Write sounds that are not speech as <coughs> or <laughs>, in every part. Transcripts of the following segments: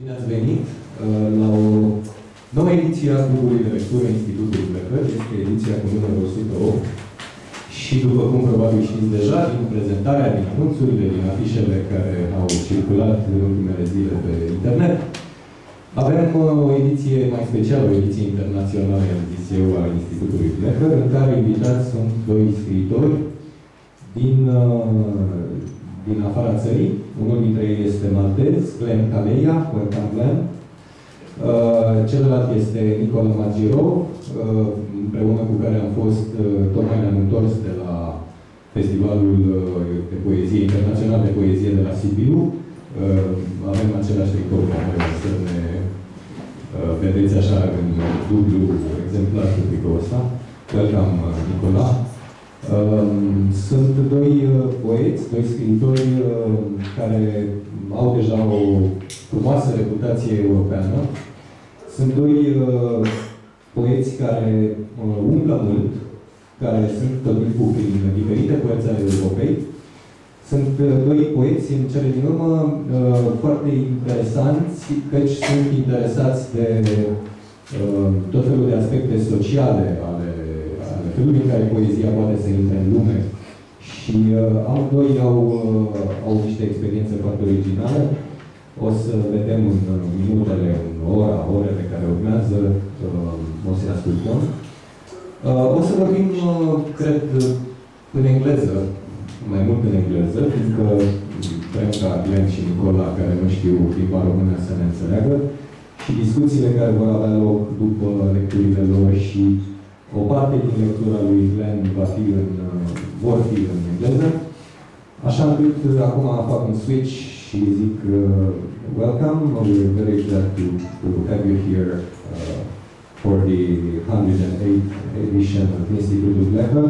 Bine ați venit uh, la o nouă ediție a Clubului de Lectură Institutului Plăcări. Este ediția cu numărul 108. Și după cum probabil știți deja, din prezentarea, din anunțurile, din afișele care au circulat în ultimele zile pe internet, avem uh, o ediție mai specială, o ediție internațională, am zis eu, a Institutului Plecker, în care invitați sunt doi scriitori din, uh, din afara țării. Unul dintre ei este maltez, Glenn Caleia, welcome Glenn. Uh, celălalt este Nicola Magiro, uh, împreună cu care am fost, uh, tocmai ne-am întors de la Festivalul uh, de Poezie Internațional de Poezie de la Sibiu. Uh, avem același tricou care să ne uh, vedeți așa în dublu exemplar cu tricoul ăsta. Welcome, uh, Nicola. Um, sunt doi uh, poeți, doi scriitori uh, care au deja o frumoasă reputație europeană. Sunt doi uh, poeți care uh, umblă mult, care sunt tot timpul prin diferite părți ale Europei. Sunt uh, doi poeți, în cele din urmă, uh, foarte interesanți, căci sunt interesați de uh, tot felul de aspecte sociale ale, ale felului în care poezia poate să intre în lume. Și uh, amândoi au, uh, au niște experiențe foarte originale. O să vedem în uh, minutele, în ora, orele care urmează, uh, o să ascultăm. Uh, o să vorbim, uh, cred, în engleză, mai mult în engleză, fiindcă vrem ca Glenn și Nicola, care nu știu limba română, să ne înțeleagă și discuțiile care vor avea loc după lecturile lor și o parte din lectura lui Glen va fi în, uh, vor fi în engleză. Așa încât uh, acum fac un switch și zic uh, welcome, we're very glad to, to have you here uh, for the 108th edition of Institutul Blecher.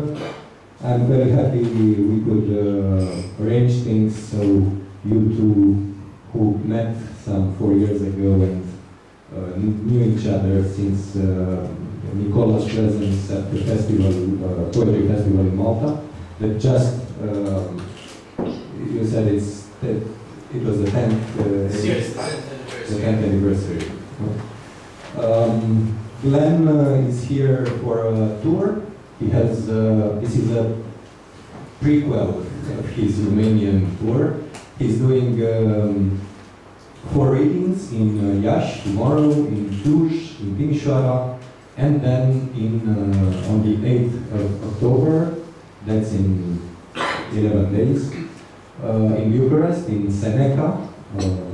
I'm very happy we could uh, arrange things so you two who met some four years ago and uh, knew each other since uh, Nikola's presence at the festival, uh, poetry festival in Malta, that just um, you said it's that it was the 10th uh, Yes, the 10th anniversary. Um, Glen uh, is here for a tour. He has uh, this is a prequel of his Romanian tour. He's doing um, four readings in uh, Iași tomorrow, in Cluj, in Timișoara, and then in uh, on the 8th of October. That's in 11 days. Uh, in Bucharest, in Seneca, uh,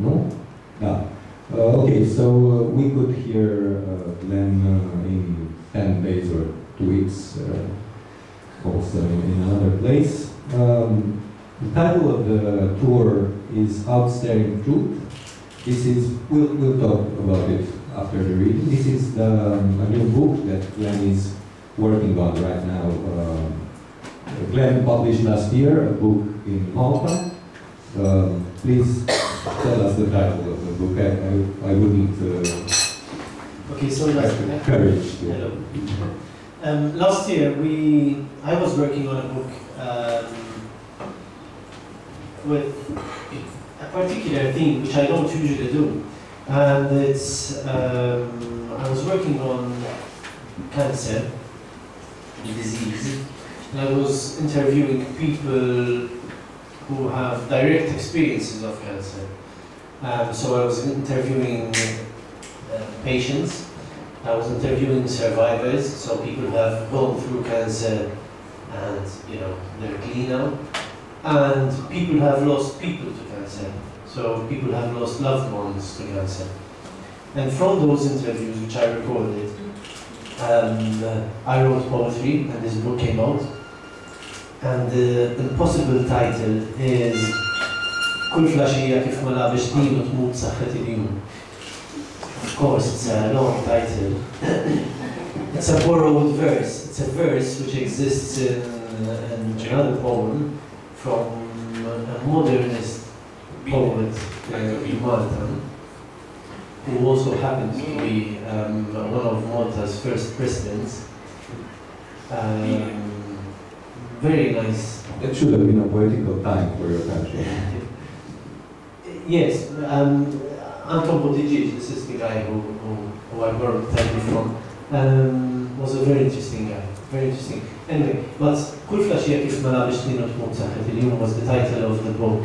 nu? Da. Uh, okay, so uh, we could hear uh, uh, in 10 days or two weeks, uh, also in, in another place. Um, the title of the tour is Outstaring Truth. This is, we'll, we'll talk about it after the reading. This is the, um, a new book that Glen is working on right now. Um, Glen published last year a book in Malta. Um, please tell us the title of the book. I, I, I wouldn't uh, Okay, so last, encourage you. hello. Um, last year we, I was working on a book um, with a particular theme which I don't usually do, and it's um, I was working on cancer, the disease, and I was interviewing people who have direct experiences of cancer. Um, so I was interviewing uh, patients. I was interviewing survivors, so people who have gone through cancer and you know they're clean now, and people have lost people to cancer. So people have lost loved ones to cancer. And from those interviews, which I recorded, um, I wrote poetry, and this book came out. And the, the possible title is din u tmut saħħet. Of course, it's a long title. <coughs> it's a borrowed verse. It's a verse which exists in, in another poem from a modernist poet uh, in Malta, who also happens to be um, one of Malta's first presidents. Um, very nice. That should have been a poetical time for your country. <laughs> Yes, um, Anton Buttigieg, this is the guy who, who, who I borrowed the title from, um, was a very interesting guy. Very interesting. Anyway, but Kull Flaxija kif ma labix ninu tmut was the title of the book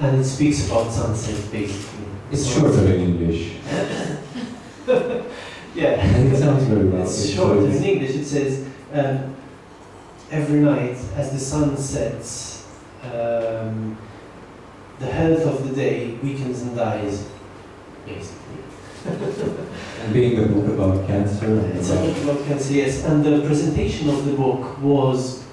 and it speaks about sunset basically. It's shorter in English. <laughs> yeah. And it sounds very well. It's It's short in English. It says, um, every night as the sun sets, um, the health of the day weakens and dies, basically. And being a book about cancer and It's a about book about cancer, yes. And the presentation of the book was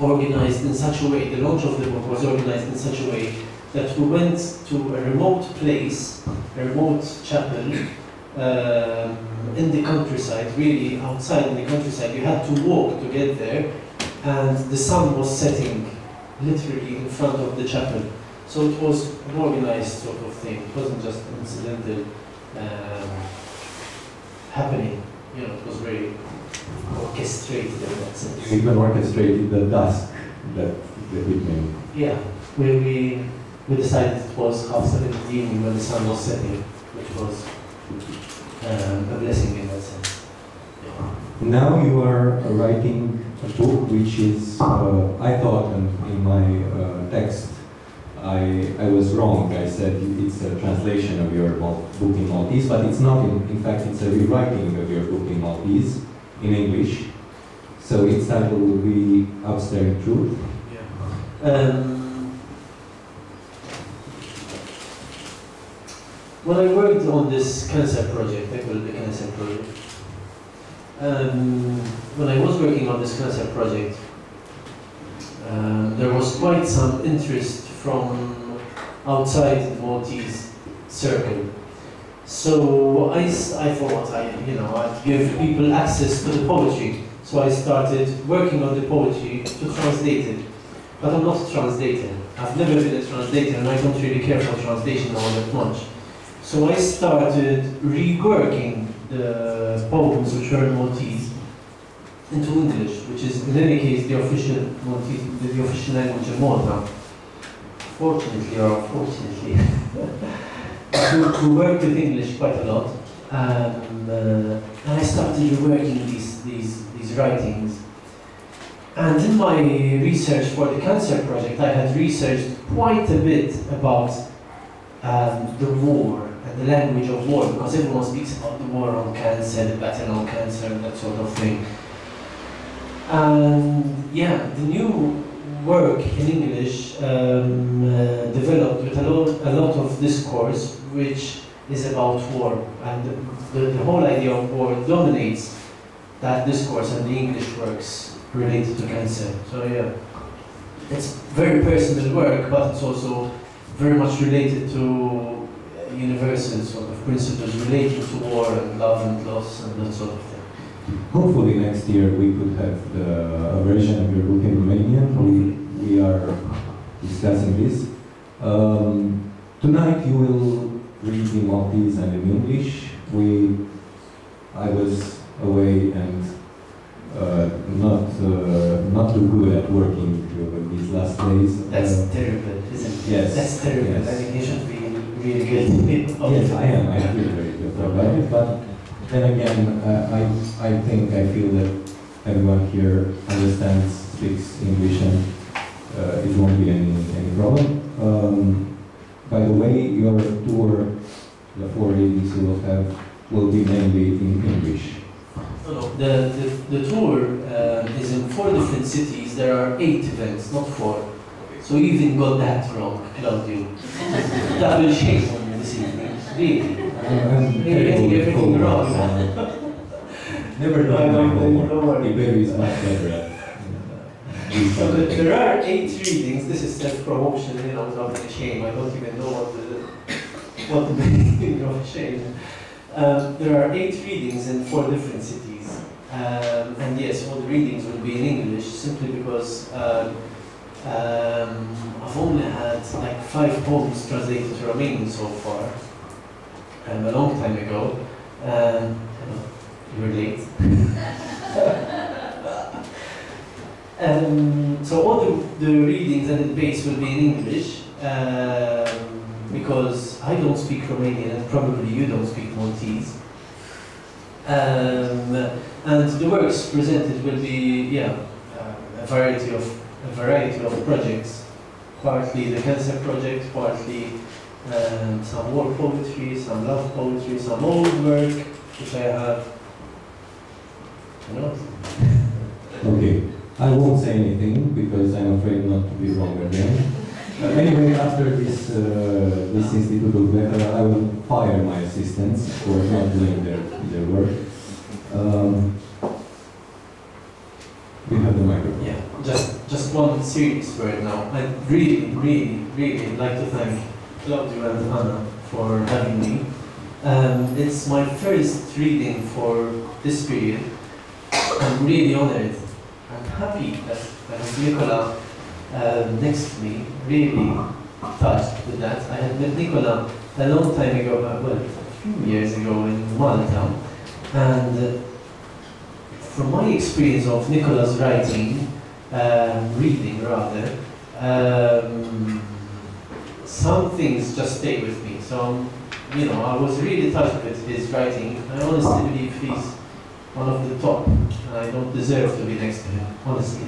organized in such a way, the launch of the book was organized in such a way that we went to a remote place, a remote chapel, um, in the countryside, really outside in the countryside. You had to walk to get there, and the sun was setting literally in front of the chapel. So it was an organized sort of thing. It wasn't just incidental um, happening. You know, it was very orchestrated in that sense. you even orchestrated the dusk that the evening. Yeah, we, we, we decided it was half seven in the evening when the sun was setting, which was um, a blessing in that sense. Yeah. Now you are writing a book which is, uh, I thought in, in my uh, text, I, I was wrong. I said it's a translation of your book in Maltese, but it's not. In, in fact, it's a rewriting of your book in Maltese in English. So its title will be Upstairs Truth. Um, when I worked on this cancer project, I call it the cancer project. Um, when I was working on this cancer project, um, there was quite some interest from outside the Maltese circle. So I, I thought I, you know, I'd give people access to the poetry. So I started working on the poetry to translate it. But I'm not a translator. I've never been a translator and I don't really care for translation all that much. So I started reworking the poems which were in Maltese into English, which is in any case the official Maltese, the official language of Malta. Fortunately or unfortunately. to, <laughs> to work with English quite a lot. Um, uh, and I started working these, these, these writings. And in my research for the cancer project, I had researched quite a bit about um, the war and the language of war, because everyone speaks about the war on cancer, the battle on cancer, that sort of thing. And yeah, the new work in English um, uh, developed with a lot, a lot of discourse, which is about war, and the, the whole idea of war dominates that discourse and the English works related to cancer. So yeah, it's very personal work, but it's also very much related to uh, universal sort of principles relating to war and love and loss and that sort of thing. Hopefully next year we could have the, a version of your book in Romanian. We, we are discussing this. Um, tonight you will read in Maltese and in English. We, I was away and uh, not uh, not too good at working these last days. That's Uh, terrible, isn't it? Yes, That's terrible. yes. I think you should be really of Yes. I am. I feel very good about it. But then again, uh, I I think I feel that everyone here understands, speaks English, and uh, it won't be any any problem. Um, by the way, your tour, the four readings you will have, will be mainly in English. No. The, the, the tour uh, is in four different cities. There are eight events, not four. So you even got that wrong, Claudiu. <laughs> Double shame on you this evening. Really. I'm getting everything homework, wrong. <laughs> Never No, done no, my don't worry. Iberu is much better at these <laughs> So the- there are eight readings. This is self-promotion, you know, without any shame. I don't even know what the what the <laughs> meaning of shame. Um, there are eight readings in four different cities, um, and yes, all the readings will be in English simply because um, um, I've only had like five poems translated to Romanian so far, um, a long time ago. You were late. <laughs> Um, so all the, the readings and debates will be in English um, because I don't speak Romanian and probably you don't speak Maltese. Um, and the works presented will be, yeah, uh, a variety of a variety of projects. Partly the cancer project, partly um, some war poetry, some love poetry, some old work, which I have. You know, Okay, I won't say anything because I'm afraid not to be wrong again. Uh, anyway, after this uh, this Institute of Better, I will fire my assistants for not doing their, their work. Um, we have the microphone. Yeah, just just one serious word now. I really, really, really like to thank Claudiu and Anna for having me. Um, it's my first reading for this period. I'm really honored. I'm happy that I have Nikola um, next to me, really touched with that. I had met Nikola a long time ago, uh, well, a few years ago in Malta, and uh, from my experience of Nikola's writing, um, reading rather, um, some things just stay with me. So, you know, I was really touched with his writing. I honestly believe he's one of the top, and I don't deserve to be next to him, honestly.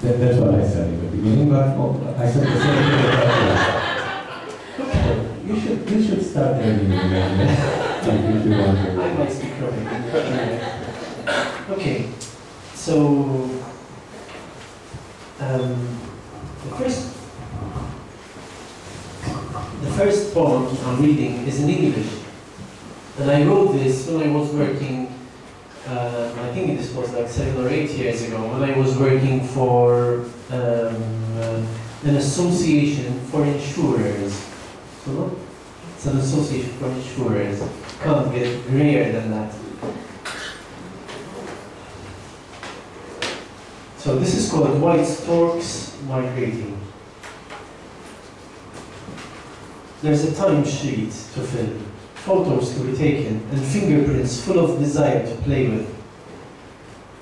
That, that's what I said in the beginning, but I said the same thing about you. You should, you should start learning if you want to. I might speak Romanian. okay, so um, the first the first poem I'm reading is in English, and I wrote this when I was working. Uh, I think this was like seven or eight years ago when I was working for um, uh, an association for insurers. So it's an association for insurers. Can't get grayer than that. So this is called White Storks Migrating. There's a time sheet to fill, photos to be taken, and fingerprints full of desire to play with.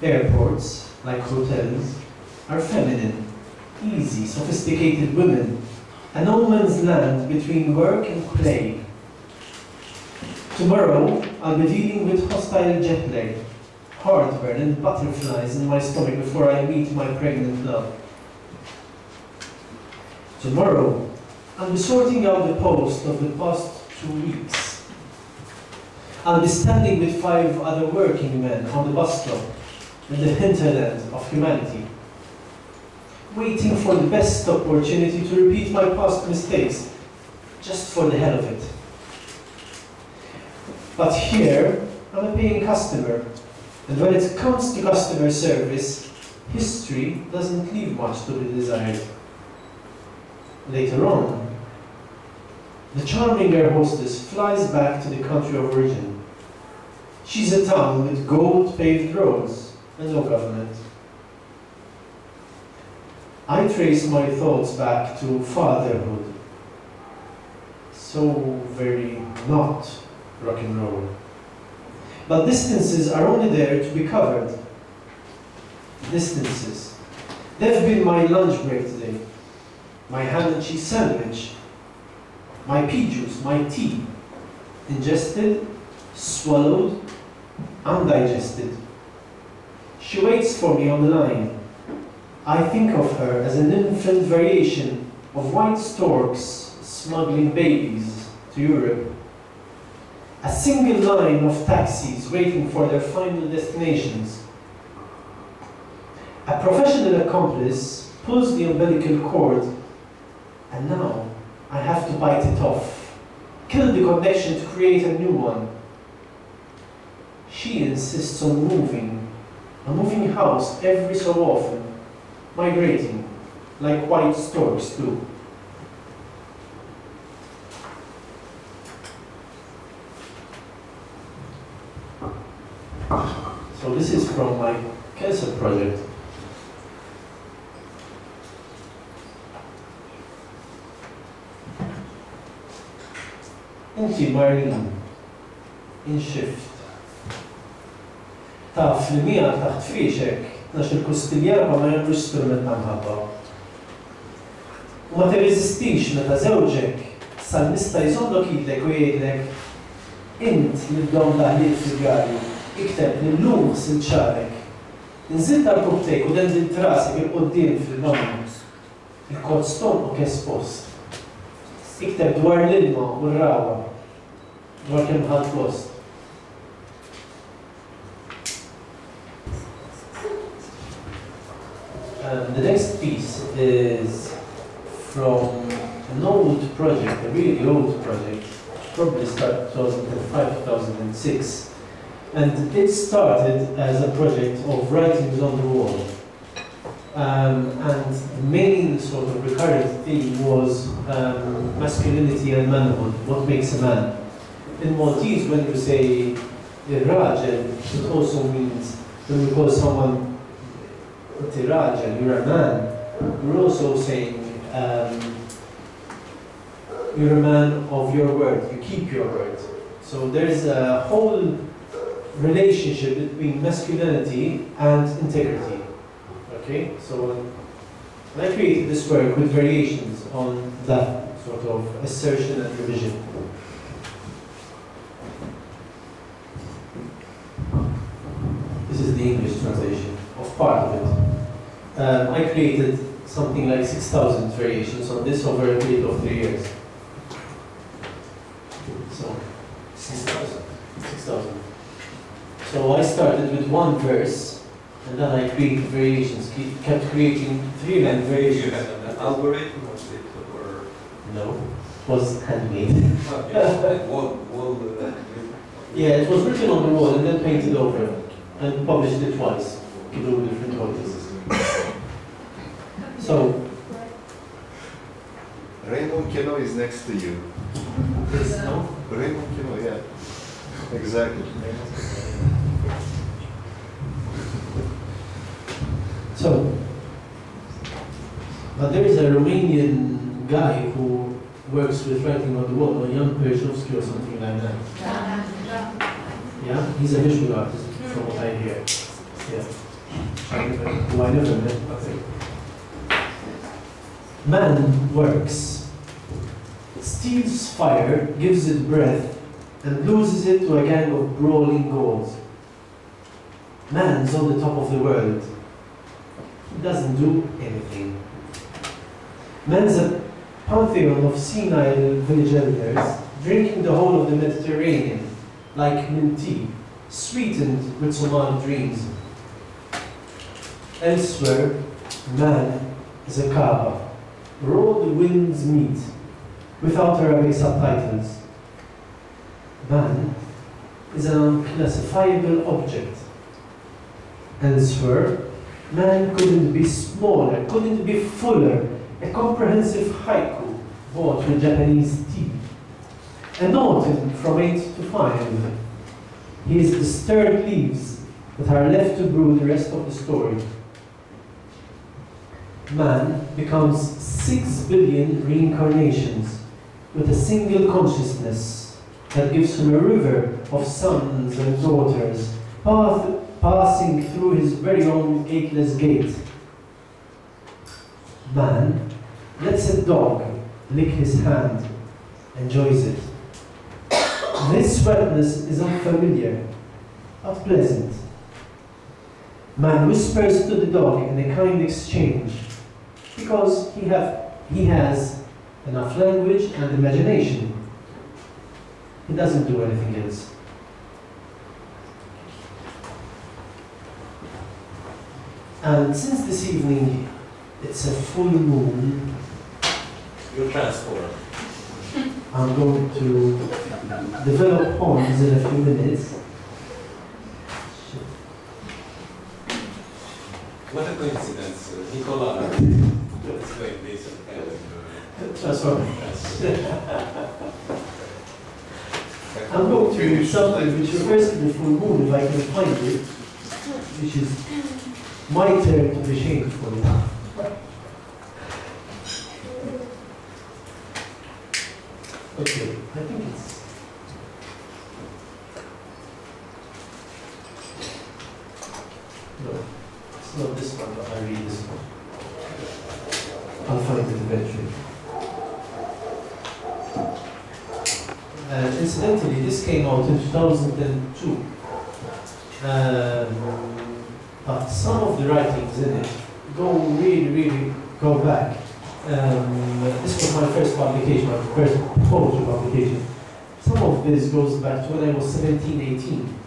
Airports, like hotels, are feminine, easy, sophisticated women, a no man's land between work and play. Tomorrow, I'll be dealing with hostile jet lag, heartburn, and butterflies in my stomach before I meet my pregnant love. Tomorrow, I'll be sorting out the post of the past two weeks. I'll be standing with five other working men on the bus stop in the hinterland of humanity, waiting for the best opportunity to repeat my past mistakes, just for the hell of it. But here, I'm a paying customer, and when it comes to customer service, history doesn't leave much to be desired. Later on, the charming air hostess flies back to the country of origin. She's a town with gold paved roads and no government. I trace my thoughts back to fatherhood. So very not rock and roll. But distances are only there to be covered. Distances. They've been my lunch break today, my ham and cheese sandwich, my pea juice, my tea, ingested, swallowed, undigested. She waits for me on the line. I think of her as an infant variation of white storks smuggling babies to Europe. A single line of taxis waiting for their final destinations. A professional accomplice pulls the umbilical cord, and now I have to bite it off. Kill the connection to create a new one. She insists on moving, a moving house every so often, migrating, like white storks do. So this is from my cancer project. Inti Marilyn, in shift. Taf li mija taħt fiexek Nax il-kustiljar ma ma jagħmlux strument ta' mħabba. U ma tirreżistix meta żewġek sal-mista jizondok jidlek u jgħidlek int li d-dom daħliet fil-garju, ikteb li l-lum sil-ċarek. Nżid dal-kubtejk u den trasik il-qoddim fil-nom, il-kod u kespost. Post. Um, the next piece is from an old project, a really old project, probably started 2005, 2006. And it started as a project of writings on the wall. Um, and the main sort of recurrent theme was um, masculinity and manhood, what makes a man. In Maltese, when you say Rajel, it also means when you call someone Tirajel, you're a man, you're also saying um, you're a man of your word, you keep your word. So there's a whole relationship between masculinity and integrity. Okay, so I created this work with variations on that sort of assertion and revision. This is the English translation of part of it. Um, I created something like 6,000 variations on this over a period of three years. So, 6,000. 6,000. So I started with one verse, and then I created variations, keep, kept creating three line You variations. had an algorithm was it or No, it was handmade. oh, <laughs> yeah, wall wall uh, Yeah, it was written on the wall and then painted over, and published it twice, in all different audiences. So, Rainbow Kilo is next to you. this, no? Rainbow Kilo, yeah. Exactly. So, but there is a Romanian guy who works with writing on the wall, or Dan Perjovschi or something like that. Yeah, he's a visual artist from what I hear. Yeah. Who I never met. Okay. Man works, steals fire, gives it breath, and loses it to a gang of brawling gods. Man's on the top of the world. He doesn't do anything. Man's a pantheon of senile village elders, drinking the whole of the Mediterranean, like mint tea, sweetened with Somali dreams. Elsewhere, man is a Kaaba, where all the winds meet, without Arabic subtitles. Man is an unclassifiable object. Elsewhere, man couldn't be smaller, couldn't be fuller, a comprehensive haiku bought with Japanese tea. An autumn from 8 to 5. He is the stirred leaves that are left to brew the rest of the story. Man becomes 6 billion reincarnations with a single consciousness that gives him a river of sons and daughters, path, passing through his very own gateless gate. Man lets a dog lick his hand, enjoys it. This wetness is unfamiliar, but pleasant. Man whispers to the dog in a kind exchange because he, have, he has enough language and imagination. He doesn't do anything else. And since this evening it's a full moon, you transform. I'm going to develop poems in a few minutes. What a coincidence. Nikola this and Transform. uh, <laughs> I'm going to read something which refers to the full moon if I can find it, which is my turn to be shameful now. Okay, I think it's... No, it's not this one, but I read this one. I'll find it eventually. Uh, incidentally, this came out in 2002. Um, but some of the writings in it go really, really go back. Um, this was my first publication, my first poetry publication. Some of this goes back to when I was 17, 18.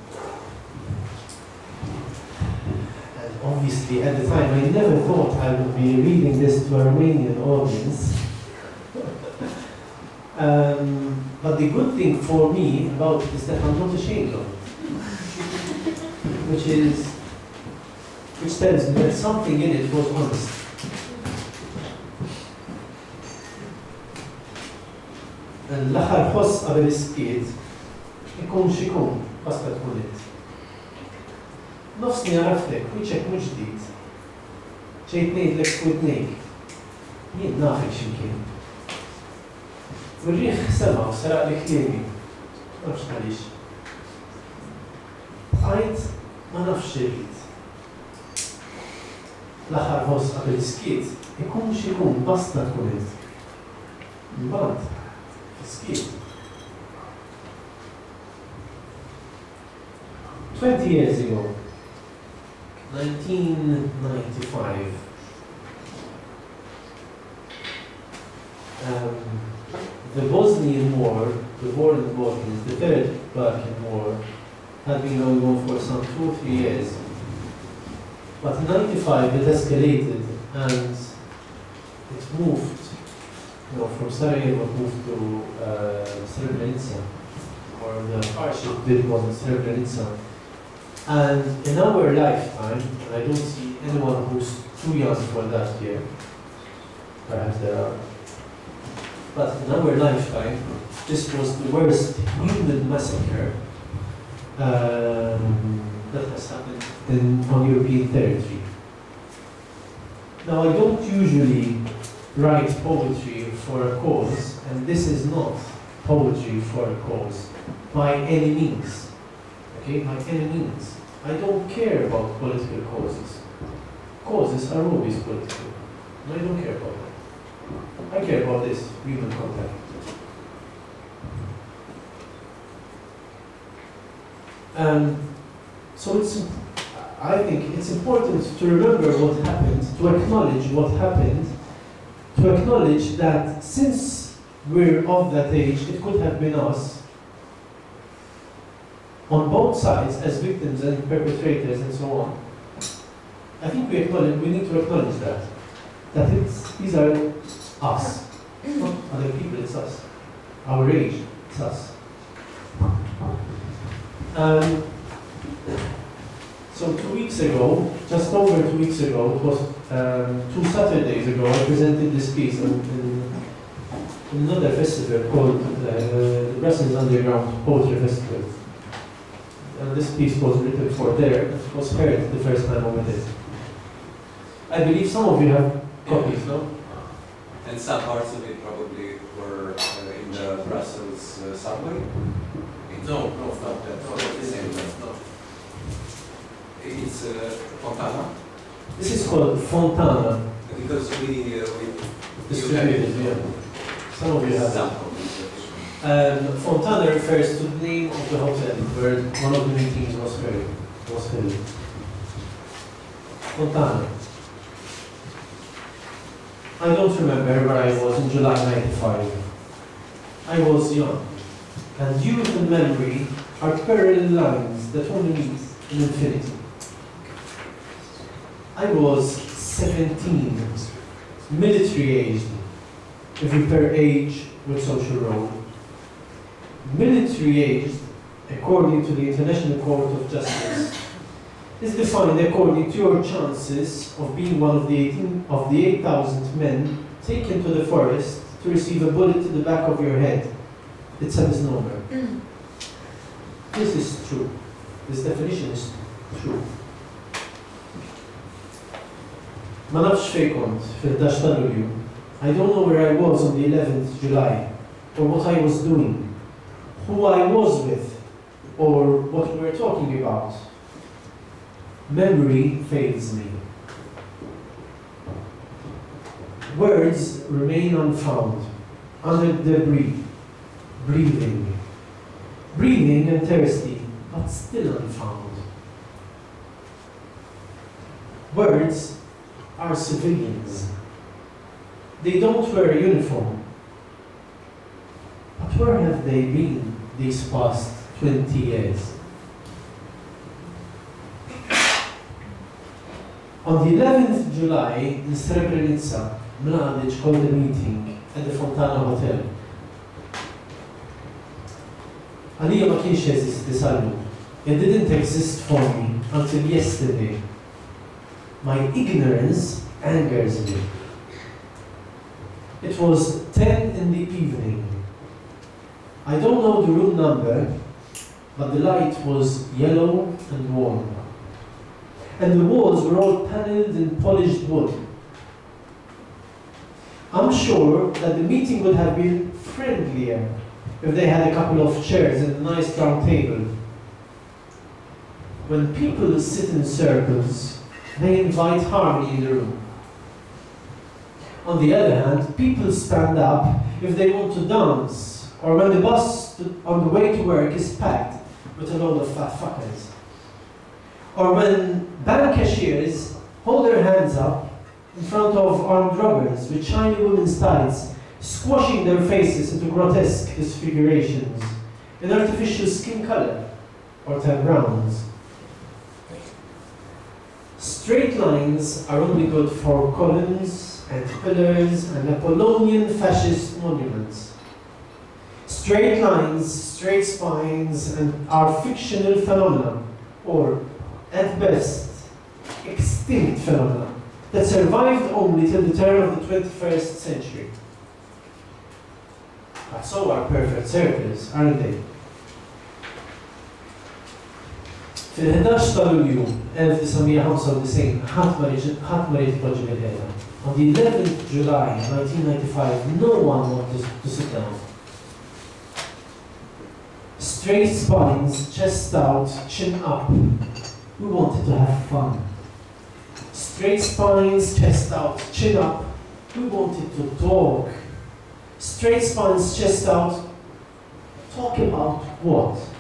And obviously, at the time, I never thought I would be reading this to a Romanian audience. <laughs> um, but the good thing for me about it is that I'm not ashamed of it. Which is, which tells me that something in it was honest. l-aħħar ħoss qabel iskiet ikun xikun basta tkun int. Nofsni għaraftek, wiċek mux ġdid. ċejt nejdlek skudnejk. Jien nafek ximkien. Urriħ sema saraq li kliemi. Nafx għalix. Għajt ma nafx irrit. L-aħħar ħoss qabel iskiet ikun xikun basta tkun int. Mbagħad, Skip. 20 years ago, 1995, um, the Bosnian War, the war in the Balkans, the Third Balkan War, had been going on for some two or three years. But in 95 it escalated and it moved you know, from Sarajevo moved to uh, Srebrenica, or the hardship bit was in Srebrenica. And in our lifetime, and I don't see anyone who's too young for that year, perhaps there are, but in our lifetime, this was the worst human massacre um, that has happened in, on European territory. Now, I don't usually write poetry for a cause, and this is not poetry for a cause by any means. Okay, by any means. I don't care about political causes. Causes are always political. I don't care about that. I care about this human contact. Um, so it's, I think it's important to remember what happened, to acknowledge what happened, to acknowledge that since we're of that age, it could have been us, on both sides, as victims and perpetrators and so on. I think we acknowledge, we need to acknowledge that, that it's, these are us, not other people, it's us. Our age, it's us. Um, so two weeks ago, just over two weeks ago, it was um, two Saturdays ago, I presented this piece in, in, in another festival called uh, the Brussels Underground Poetry Festival. And this piece was written for there, it was heard the first time over there. I believe some of you have copies, no? And some parts of it probably were uh, in the Brussels uh, subway. No, no, not that, not the same, no. It's uh, Fontana, This is called Fontana, because we, uh, we. distributed, yeah. Some of you have it. Some of. Um, Fontana refers to the name of the hotel where one of the meetings was held. Was held. Fontana. I don't remember where I was in July 95. I was young. And youth and memory are parallel lines that only meet in infinity. I was 17, military aged, if we pair age with social role. Military aged, according to the International Court of Justice, is defined according to your chances of being one of the 18 of the 8,000 men taken to the forest to receive a bullet to the back of your head. It's a misnomer. Mm. This is true. This definition is true. Ma nafx fej kont fil-11 ta' Lulju. I don't know where I was on the 11th July, or what I was doing, who I was with, or what we were talking about. Memory fails me. Words remain unfound, under debris, breathing, breathing and thirsty, but still unfound. Words are civilians. They don't wear uniform. But where have they been these past 20 years? On the 11th of July in Srebrenica, Mladic called a meeting at the Fontana Hotel. Għalija ma is jeżisti sallu. It didn't exist for me until yesterday. My ignorance angers me. It was 10 in the evening. I don't know the room number, but the light was yellow and warm. And the walls were all paneled in polished wood. I'm sure that the meeting would have been friendlier if they had a couple of chairs and a nice round table. When people sit in circles, they invite harmony in the room. On the other hand, people stand up if they want to dance, or when the bus on the way to work is packed with a load of fat fuckers. Or when bank cashiers hold their hands up in front of armed robbers with shiny women's tights, squashing their faces into grotesque disfigurations in artificial skin color or tan browns. Straight lines are only good for columns and pillars and Apollonian fascist monuments. Straight lines, straight spines, and are fictional phenomena, or at best, extinct phenomena that survived only till the turn of the 21st century. But so are perfect circles, aren't they? Fil-11 ta' Lulju 1995 ħadd ma rrid poġġi bil-ħela. On the 11th July 1995, no one wanted to sit down. Straight spines, chest out, chin up. We wanted to have fun. Straight spines, chest out, chin up. We wanted to talk. Straight spines, chest out. Talk about what?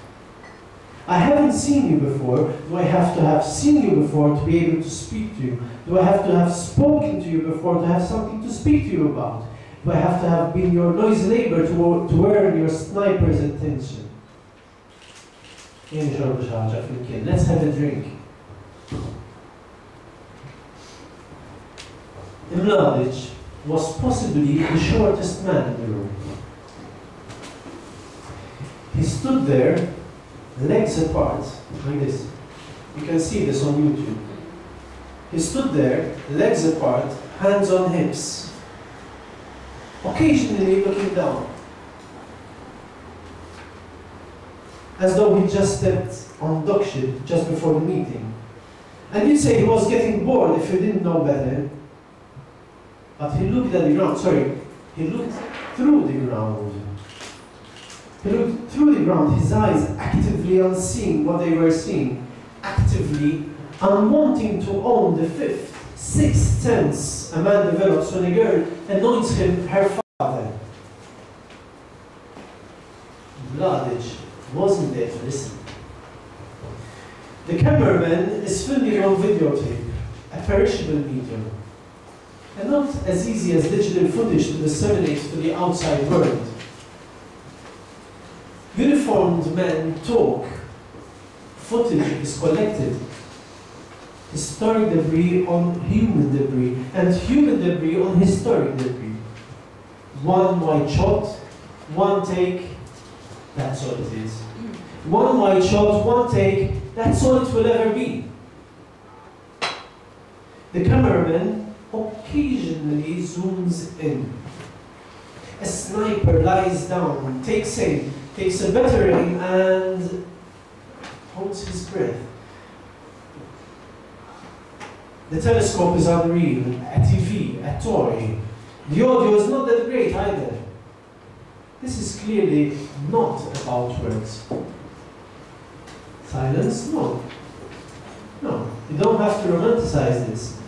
I haven't seen you before. Do I have to have seen you before to be able to speak to you? Do I have to have spoken to you before to have something to speak to you about? Do I have to have been your noisy neighbor to, to earn your sniper's attention? Let's have a drink. Mladic was possibly the shortest man in the room. He stood there, legs apart, like this. You can see this on YouTube. He stood there, legs apart, hands on hips, occasionally looking down, as though he just stepped on dog just before the meeting. And you'd say he was getting bored if you didn't know better. But he looked at the ground, sorry, he looked through the ground. He looked through the ground, his eyes actively unseeing what they were seeing, actively unwanting to own the fifth, sixth sense a man develops when a girl anoints him her father. Mladic wasn't there to listen. The cameraman is filming on videotape, a perishable medium, and not as easy as digital footage to disseminate to the outside world. Uniformed men talk, footage is collected, historic debris on human debris, and human debris on historic debris. One wide shot, one take, that's all it is. One wide shot, one take, that's all it will ever be. The cameraman occasionally zooms in. A sniper lies down, takes aim, takes a better aim, and holds his breath. The telescope is unreal, a TV, a toy. The audio is not that great either. This is clearly not about words. Silence? No. No. You don't have to romanticize this.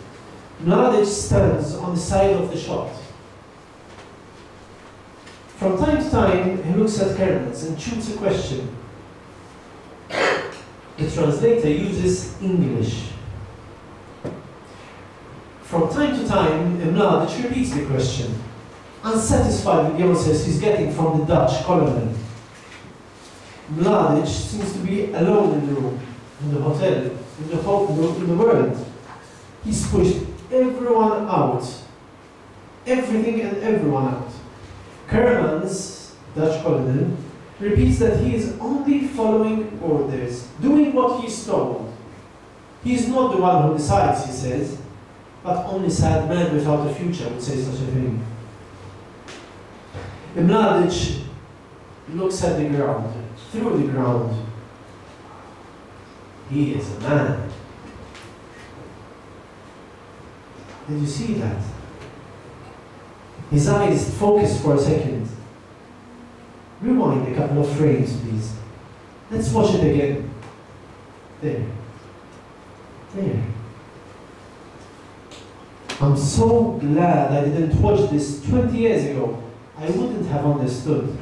Mladic stands on the side of the shot. From time to time, he looks at Karremans and shoots a question. The translator uses English. From time to time, Mladic repeats the question, unsatisfied with the answers he's getting from the Dutch colonel. Mladic seems to be alone in the room, in the hotel, in the, ho- in the world. He's pushed everyone out. Everything and everyone out. Karremans, Dutch colonel, repeats that he is only following orders, doing what he is told. He is not the one who decides, he says, but only sad man without a future would say such a thing. Mladic looks at the ground, through the ground. He is a man. Did you see that? His eyes focus for a second. Rewind a couple of frames, please. Let's watch it again. There. There. I'm so glad I didn't watch this 20 years ago. I wouldn't have understood.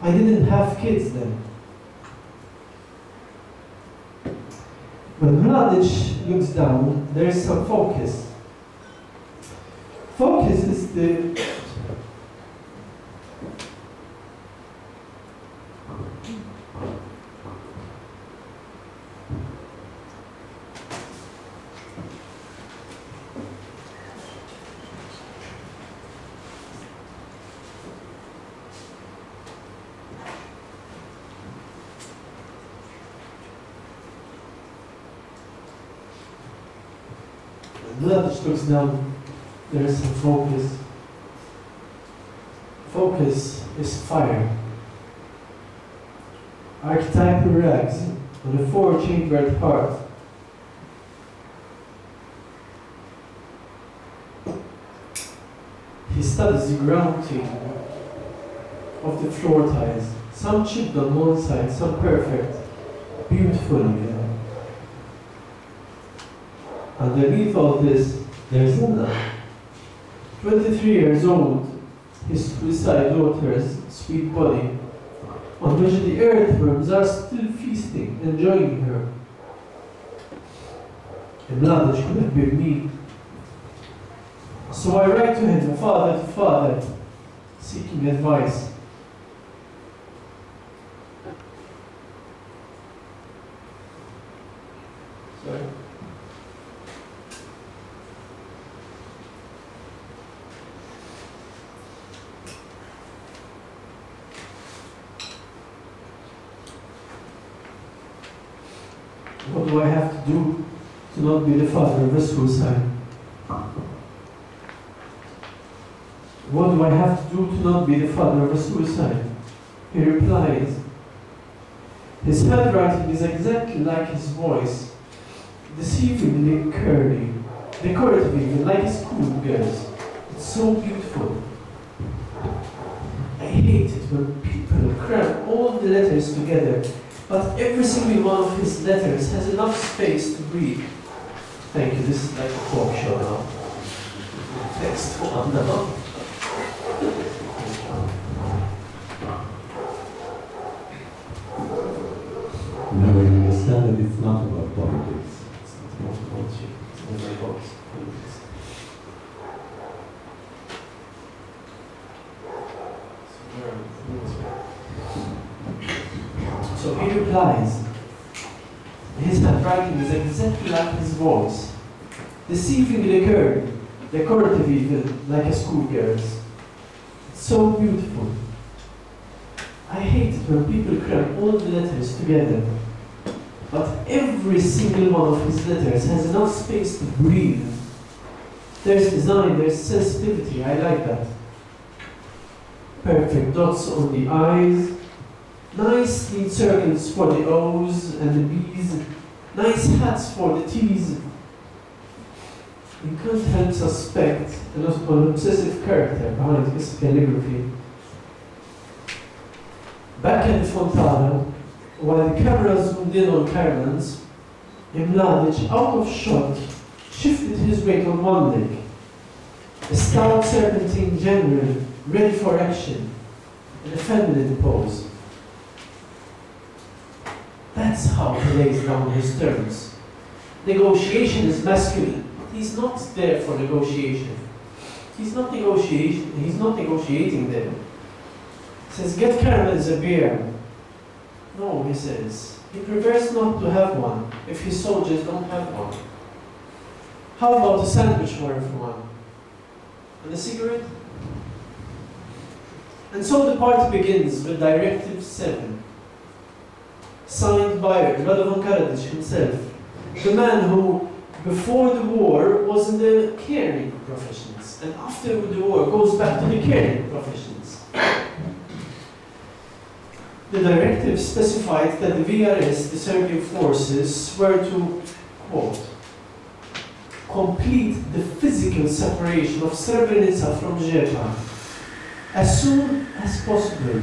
I didn't have kids then. When Mladic looks down, there is some focus. Focus is the Mladic looks down, there is some focus. Focus is fire. Archetypal rags on a four-chambered heart. He studies the grounding of the floor tiles. Some chipped on one side, some perfect. Beautiful, know. Underneath all this, there's Anna. 23 years old, his suicide daughter's sweet body, on which the earthworms are still feasting, enjoying her. And she could have been me. So I write to him, father to father, seeking advice. Sorry. What do I have to do to not of a suicide? What do I have to do to not be the father of a suicide? He replies, his handwriting is exactly like his voice, deceivingly curly, decorative even, like a schoolgirl's. It's so beautiful. I hate it when people cram all the letters together but every single one of his letters has enough space to breathe. Thank you, this is like a talk show now. Next one now. Now we understand that it's not about politics. It's not about you, it's not about politics. So he replies, his handwriting is exactly like his voice, deceivingly curved, decorative even, like a schoolgirl's. So beautiful. I hate it when people cram all the letters together, but every single one of his letters has enough space to breathe. There's design, there's sensitivity, I like that. Perfect dots on the eyes, Nice neat circles for the O's and the B's. Nice hats for the TVs. You can't help suspect an, obsessive character behind his calligraphy. Back at Fontana, while the camera zoomed in on Karremans, Mladic, out of shot, shifted his weight on one leg. A stout serpentine general, ready for action, in a feminine pose. That's how he lays down his terms. Negotiation is masculine. He's not there for negotiation. He's not negotiation. He's not negotiating there. He says, "Get Karremans a beer." No, he says. He prefers not to have one if his soldiers don't have one. How about a sandwich for everyone? And a cigarette? And so the party begins with Directive 7, signed by Radovan Karadzic himself, the man who, before the war, was in the caring professions, and after the war goes back to the caring professions. The directive specified that the VRS, the Serbian forces, were to, quote, complete the physical separation of Srebrenica from Žepa as soon as possible,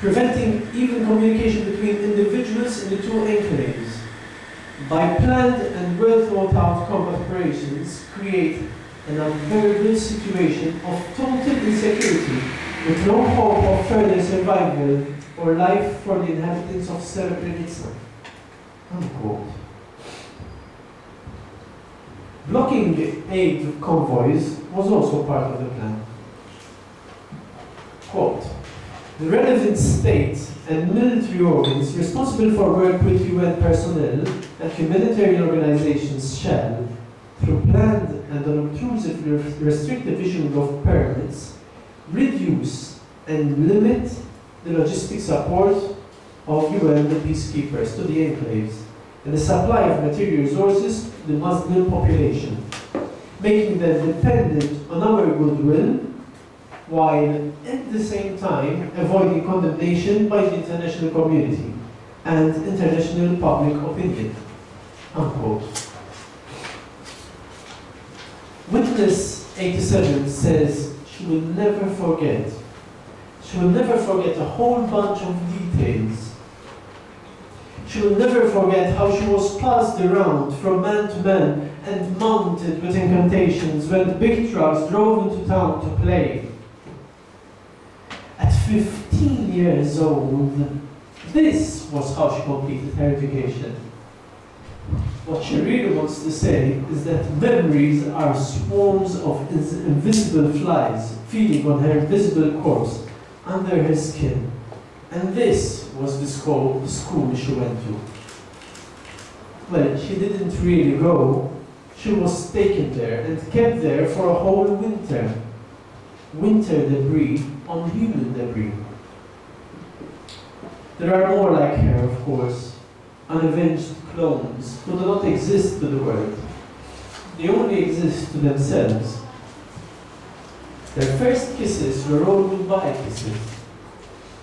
preventing even communication between individuals in the two enclaves. By planned and well thought out combat operations, create an unbearable situation of total insecurity with no hope of further survival or life for the inhabitants of Srebrenica. Unquote. Blocking aid convoys was also part of the plan. Quote, the relevant state and military organs responsible for work with UN personnel and humanitarian organizations shall, through planned and unobtrusive restrictive issuing of permits, reduce and limit the logistic support of UN peacekeepers to the enclaves and the supply of material resources to the Muslim population, making them dependent on our goodwill while at the same time avoiding condemnation by the international community and international public opinion. Unquote. Witness 87 says she will never forget. She will never forget a whole bunch of details. She will never forget how she was passed around from man to man and mounted with incantations when the big trucks drove into town to play. At 15 years old, this was how she completed her education. What she really wants to say is that memories are swarms of invisible flies feeding on her invisible corpse under her skin. And this was the school, the school she went to. Well, she didn't really go. She was taken there and kept there for a whole winter. Winter debris on human debris. There are more like her, of course, unavenged clones who do not exist to the world. They only exist to themselves. Their first kisses were all goodbye kisses.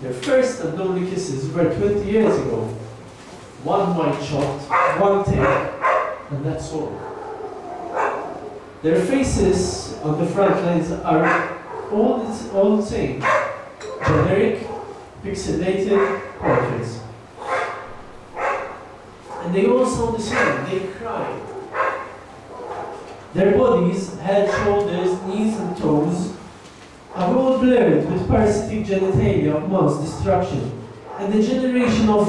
Their first and only kisses were 20 years ago. One white shot, one take, and that's all. Their faces on the front lines are all all the same. Generic, pixelated portraits. And they all sound the same, they cry. Their bodies, head, shoulders, knees and toes are all blurred with parasitic genitalia of mass destruction. And the generation of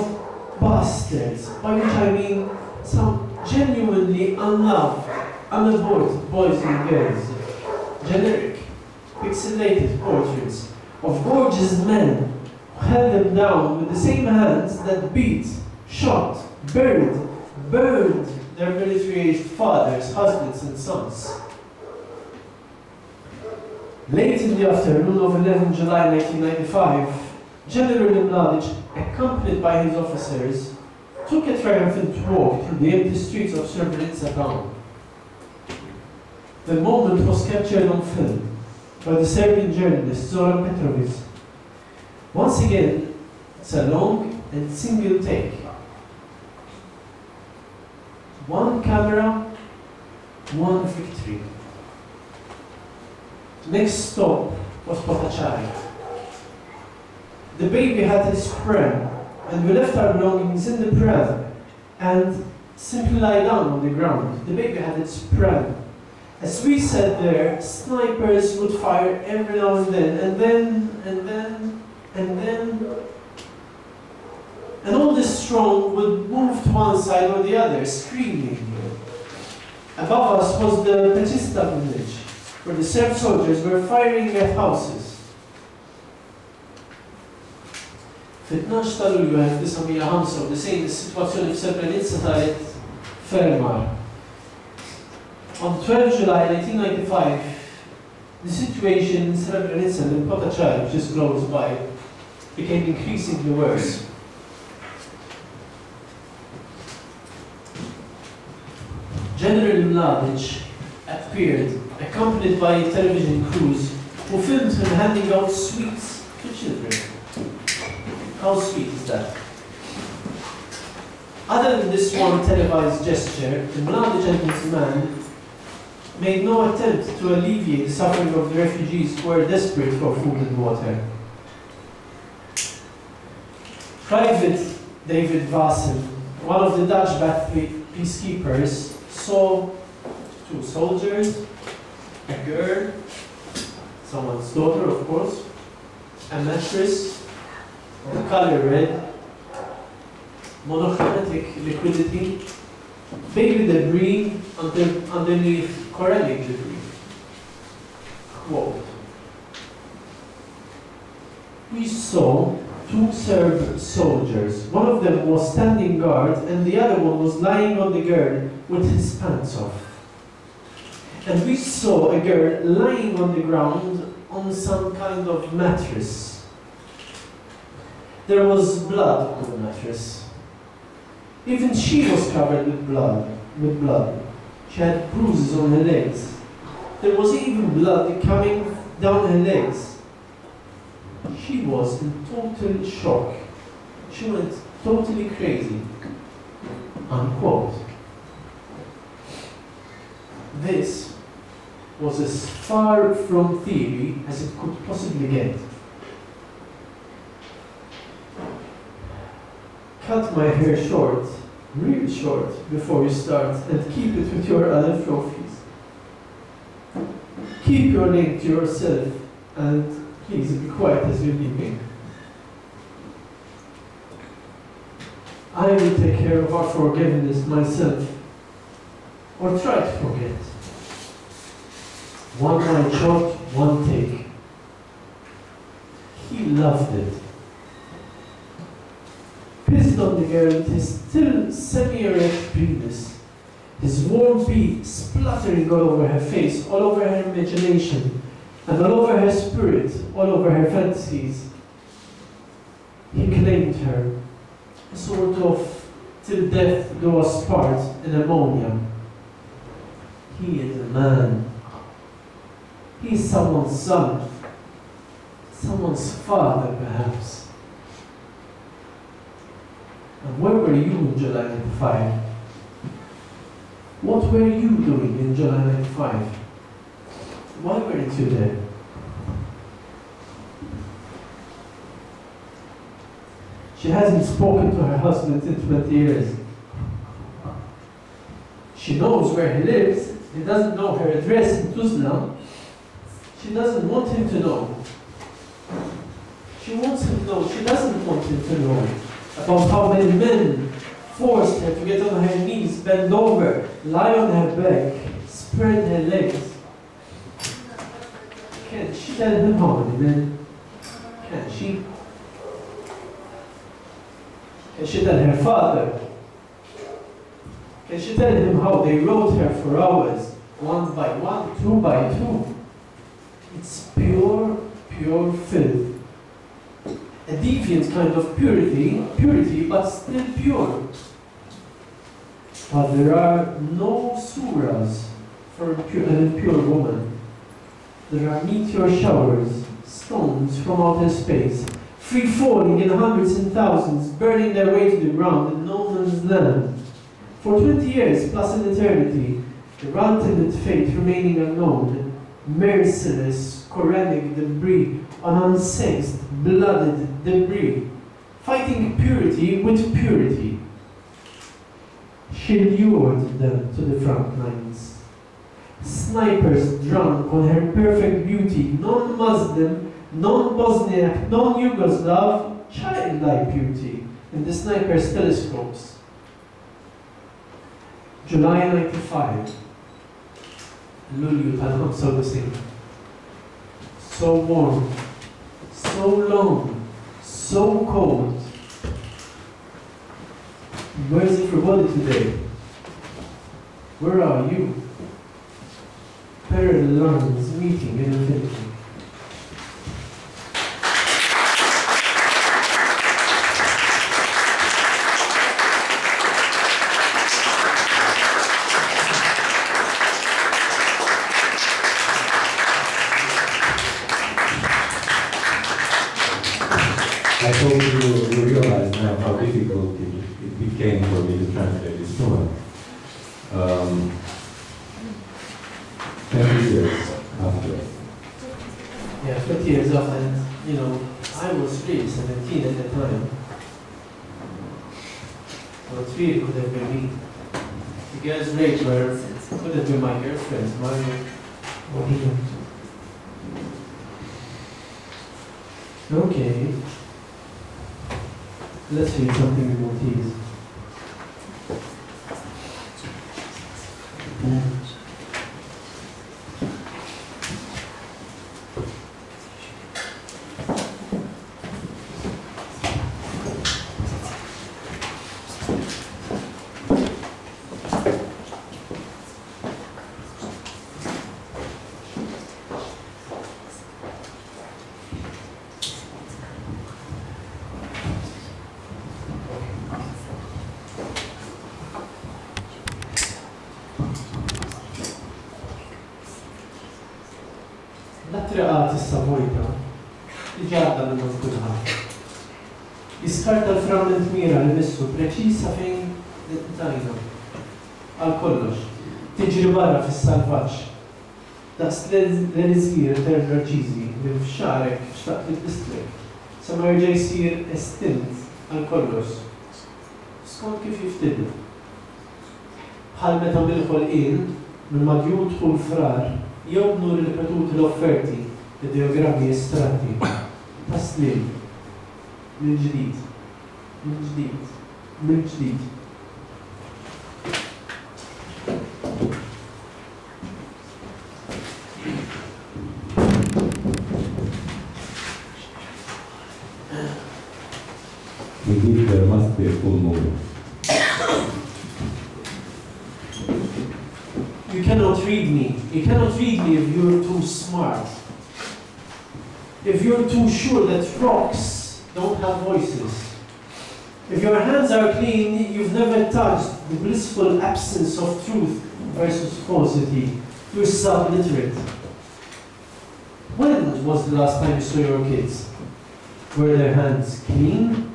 bastards, by which I mean some genuinely unloved, unaborted boys and girls. Generic, pixelated portraits of gorgeous men who held them down with the same hands that beat, shot, buried, burned their military-aged fathers, husbands, and sons. Late in the afternoon of 11 July 1995, General Mladic, accompanied by his officers, took a triumphant walk through the empty streets of Srebrenica town. The moment was captured on film by the Serbian journalist Zoran Petrovic. Once again, it's a long and single take. One camera, one victory. Next stop was Potočari. The baby had his pram, and we left our belongings in the pram, and simply lie down on the ground. The baby had its pram. As we sat there, snipers would fire every now and then, and then, and then, and then. And all the strong would move to one side or the other, screaming. Above us was the Pachista village, where the Serb soldiers were firing at houses. Fit-12 ta' Lulju 1995 is-sitwazzjoni f'Srebrenica saret ferma. On 12 July 1995, the situation in Srebrenica, the Potachar, which is close by, became increasingly worse. General Mladic appeared, accompanied by television crews, who filmed him handing out sweets to children. How sweet is that? Other than this one televised gesture, the Mladic gentleman made no attempt to alleviate the suffering of the refugees who were desperate for food and water. Private David Vassen, one of the Dutch peacekeepers, saw two soldiers, a girl, someone's daughter, of course, a mattress, the color red, monochromatic liquidity, baby debris under, underneath debris. Quote. We saw two Serb soldiers. One of them was standing guard and the other one was lying on the girl with his pants off. And we saw a girl lying on the ground on some kind of mattress. There was blood on the mattress. Even she was covered with blood, with blood. She had bruises on her legs. There was even blood coming down her legs. She was in total shock. She went totally crazy. Unquote. This was as far from theory as it could possibly get. Cut my hair short, real short, before you start, and keep it with your other trophies. Keep your name to yourself, and please be quiet as you're leaving. I will take care of our forgiveness myself, or try to forget. One night shot, one take. He loved it. Pissed on the girl with his still semi-erect penis. His warm pee spluttering all over her face, all over her imagination, and all over her spirit, all over her fantasies. He claimed her, a sort of till death do us part in ammonia. He is a man. He is someone's son, someone's father, perhaps. Where were you in July 95? What were you doing in July 95? Why weren't you there? She hasn't spoken to her husband in 20 years. She knows where he lives. He doesn't know her address in Tuzla. She doesn't want him to know. She wants him to know. She doesn't want him to know about how many men forced her to get on her knees, bend over, lie on her back, spread her legs. Can she tell him how many men? Can she? Can she tell her father? Can she tell him how they rode her for hours, one by one, two by two? It's pure, pure filth. A deviant kind of purity, purity, but still pure. But there are no surahs for an impure woman. There are meteor showers, stones from outer space, free falling in hundreds and thousands, burning their way to the ground in no man's land. For 20 years plus an eternity, the ultimate fate remaining unknown, merciless Quranic debris on unsexed, blooded debris, fighting purity with purity. she lured them to the front lines. Snipers drunk on her perfect beauty, non-Muslim, non-Bosniak, non-Yugoslav, childlike beauty in the sniper's telescopes. July 95. lulu Lulju tal-95. So warm, so long, so cold. Where's everybody today? Where are you? Parallel lines meeting in infinity. I hope you, you realize now how difficult it, it became for me to translate this poem. Um, ten years after. Yeah, 20 years off, and you know, I was really 17 at the time. So it really could have been me. The girls rage were could have been my girlfriends, my what he Okay. Let's read something L-attriqat issa vojta, iġadda minn kulħadd. Jiskarta l-framment mira li missu preċisa fejn tajna. Għal kollox. Tiġri barra fis-salvaġġ. Daqs l-eżgir terrorġizi li f'xarek xtaqt l-distrek. Sa e ma jerġa' jsir estint għal kollox. Skont kif jiftiddu. Bħal meta mill-ħolqien minn madjun tħul frar jobnu ripetuti l-offerti, id-diagrammi estratti, taslim, mill-ġdid, mill-ġdid, mill-ġdid. Your hands are clean, you've never touched the blissful absence of truth versus falsity. You're subliterate. When was the last time you saw your kids? Were their hands clean?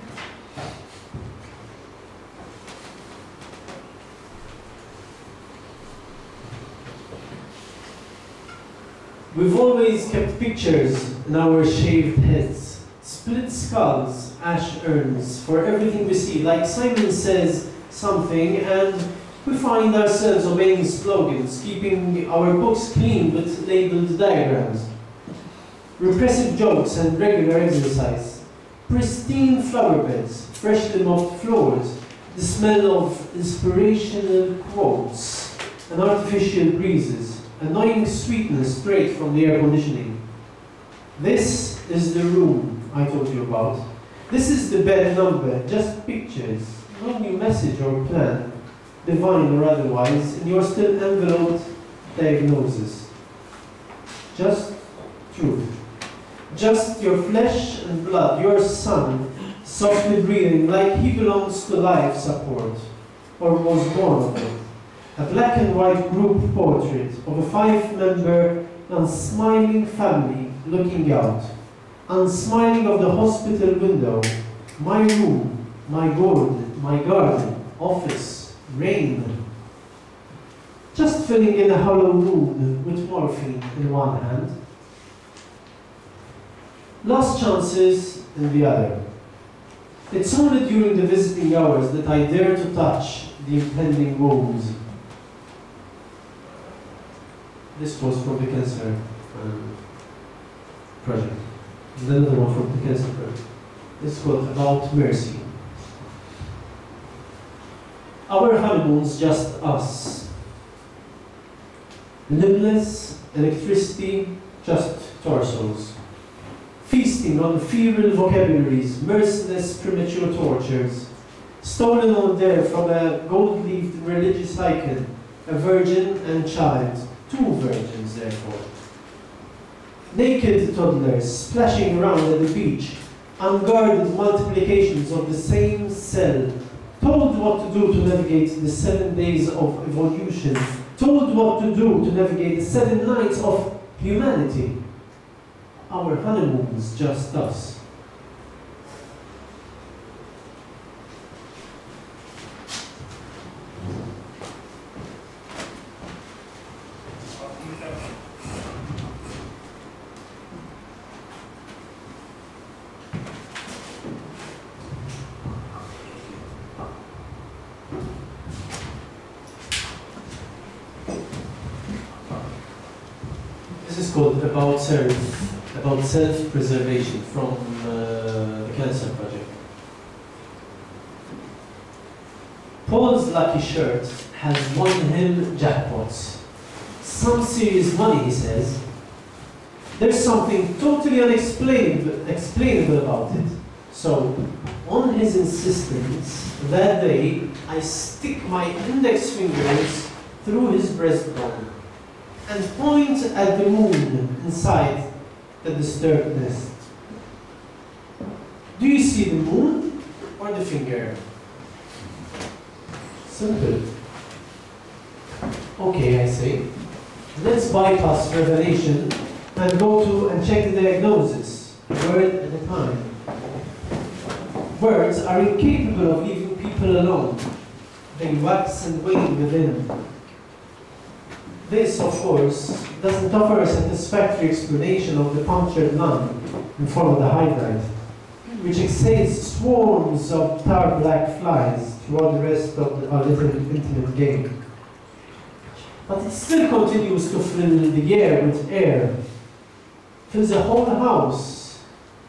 We've always kept pictures in our shaved heads, split skulls, ash urns, for everything we see. Like Simon says something, and we find ourselves obeying slogans, keeping our books clean with labeled diagrams. Repressive jokes and regular exercise, pristine flower beds, freshly mopped floors, the smell of inspirational quotes, and artificial breezes annoying sweetness straight from the air conditioning. This is the room I told you about. This is the bed number, just pictures, no new message or plan, divine or otherwise, and you are still enveloped diagnosis. Just truth. Just your flesh and blood, your son, softly breathing like he belongs to life support, or was born of it a black and white group portrait of a five-member unsmiling family looking out, unsmiling of the hospital window, my room, my gourd, my garden, office, rain. Just filling in a hollow moon with morphine in one hand. Last chances in the other. It's only during the visiting hours that I dare to touch the impending woes. This was for the cancer um, project. Another one from the project. This was about mercy. Our honeymoon's just us. Limbless, electricity, just torsos. Feasting on the feeble vocabularies, merciless premature tortures. Stolen on there from a gold-leafed religious icon, a virgin and child, two virgins therefore. Naked toddlers splashing around at the beach, unguarded multiplications of the same cell, told what to do to navigate the seven days of evolution, told what to do to navigate the seven nights of humanity. Our honeymoon's just us. This is called About Self, about self-preservation from uh, the Cancer Project. Paul's lucky shirt has won him jackpots. Some serious money, he says. There's something totally unexplainable explainable about it. So, on his insistence, that day, I stick my index fingers through his breastbone and point at the moon inside the disturbed nest. Do you see the moon or the finger? Simple. Okay, I say. Let's bypass revelation and go to and check the diagnosis, word at a time. Words are incapable of leaving people alone. They wax and wane within. This, of course, doesn't offer a satisfactory explanation of the punctured lung in formaldehyde, which exhales swarms of tar black flies throughout the rest of the, our little intimate game. But it still continues to fill the air with air, fills the whole house,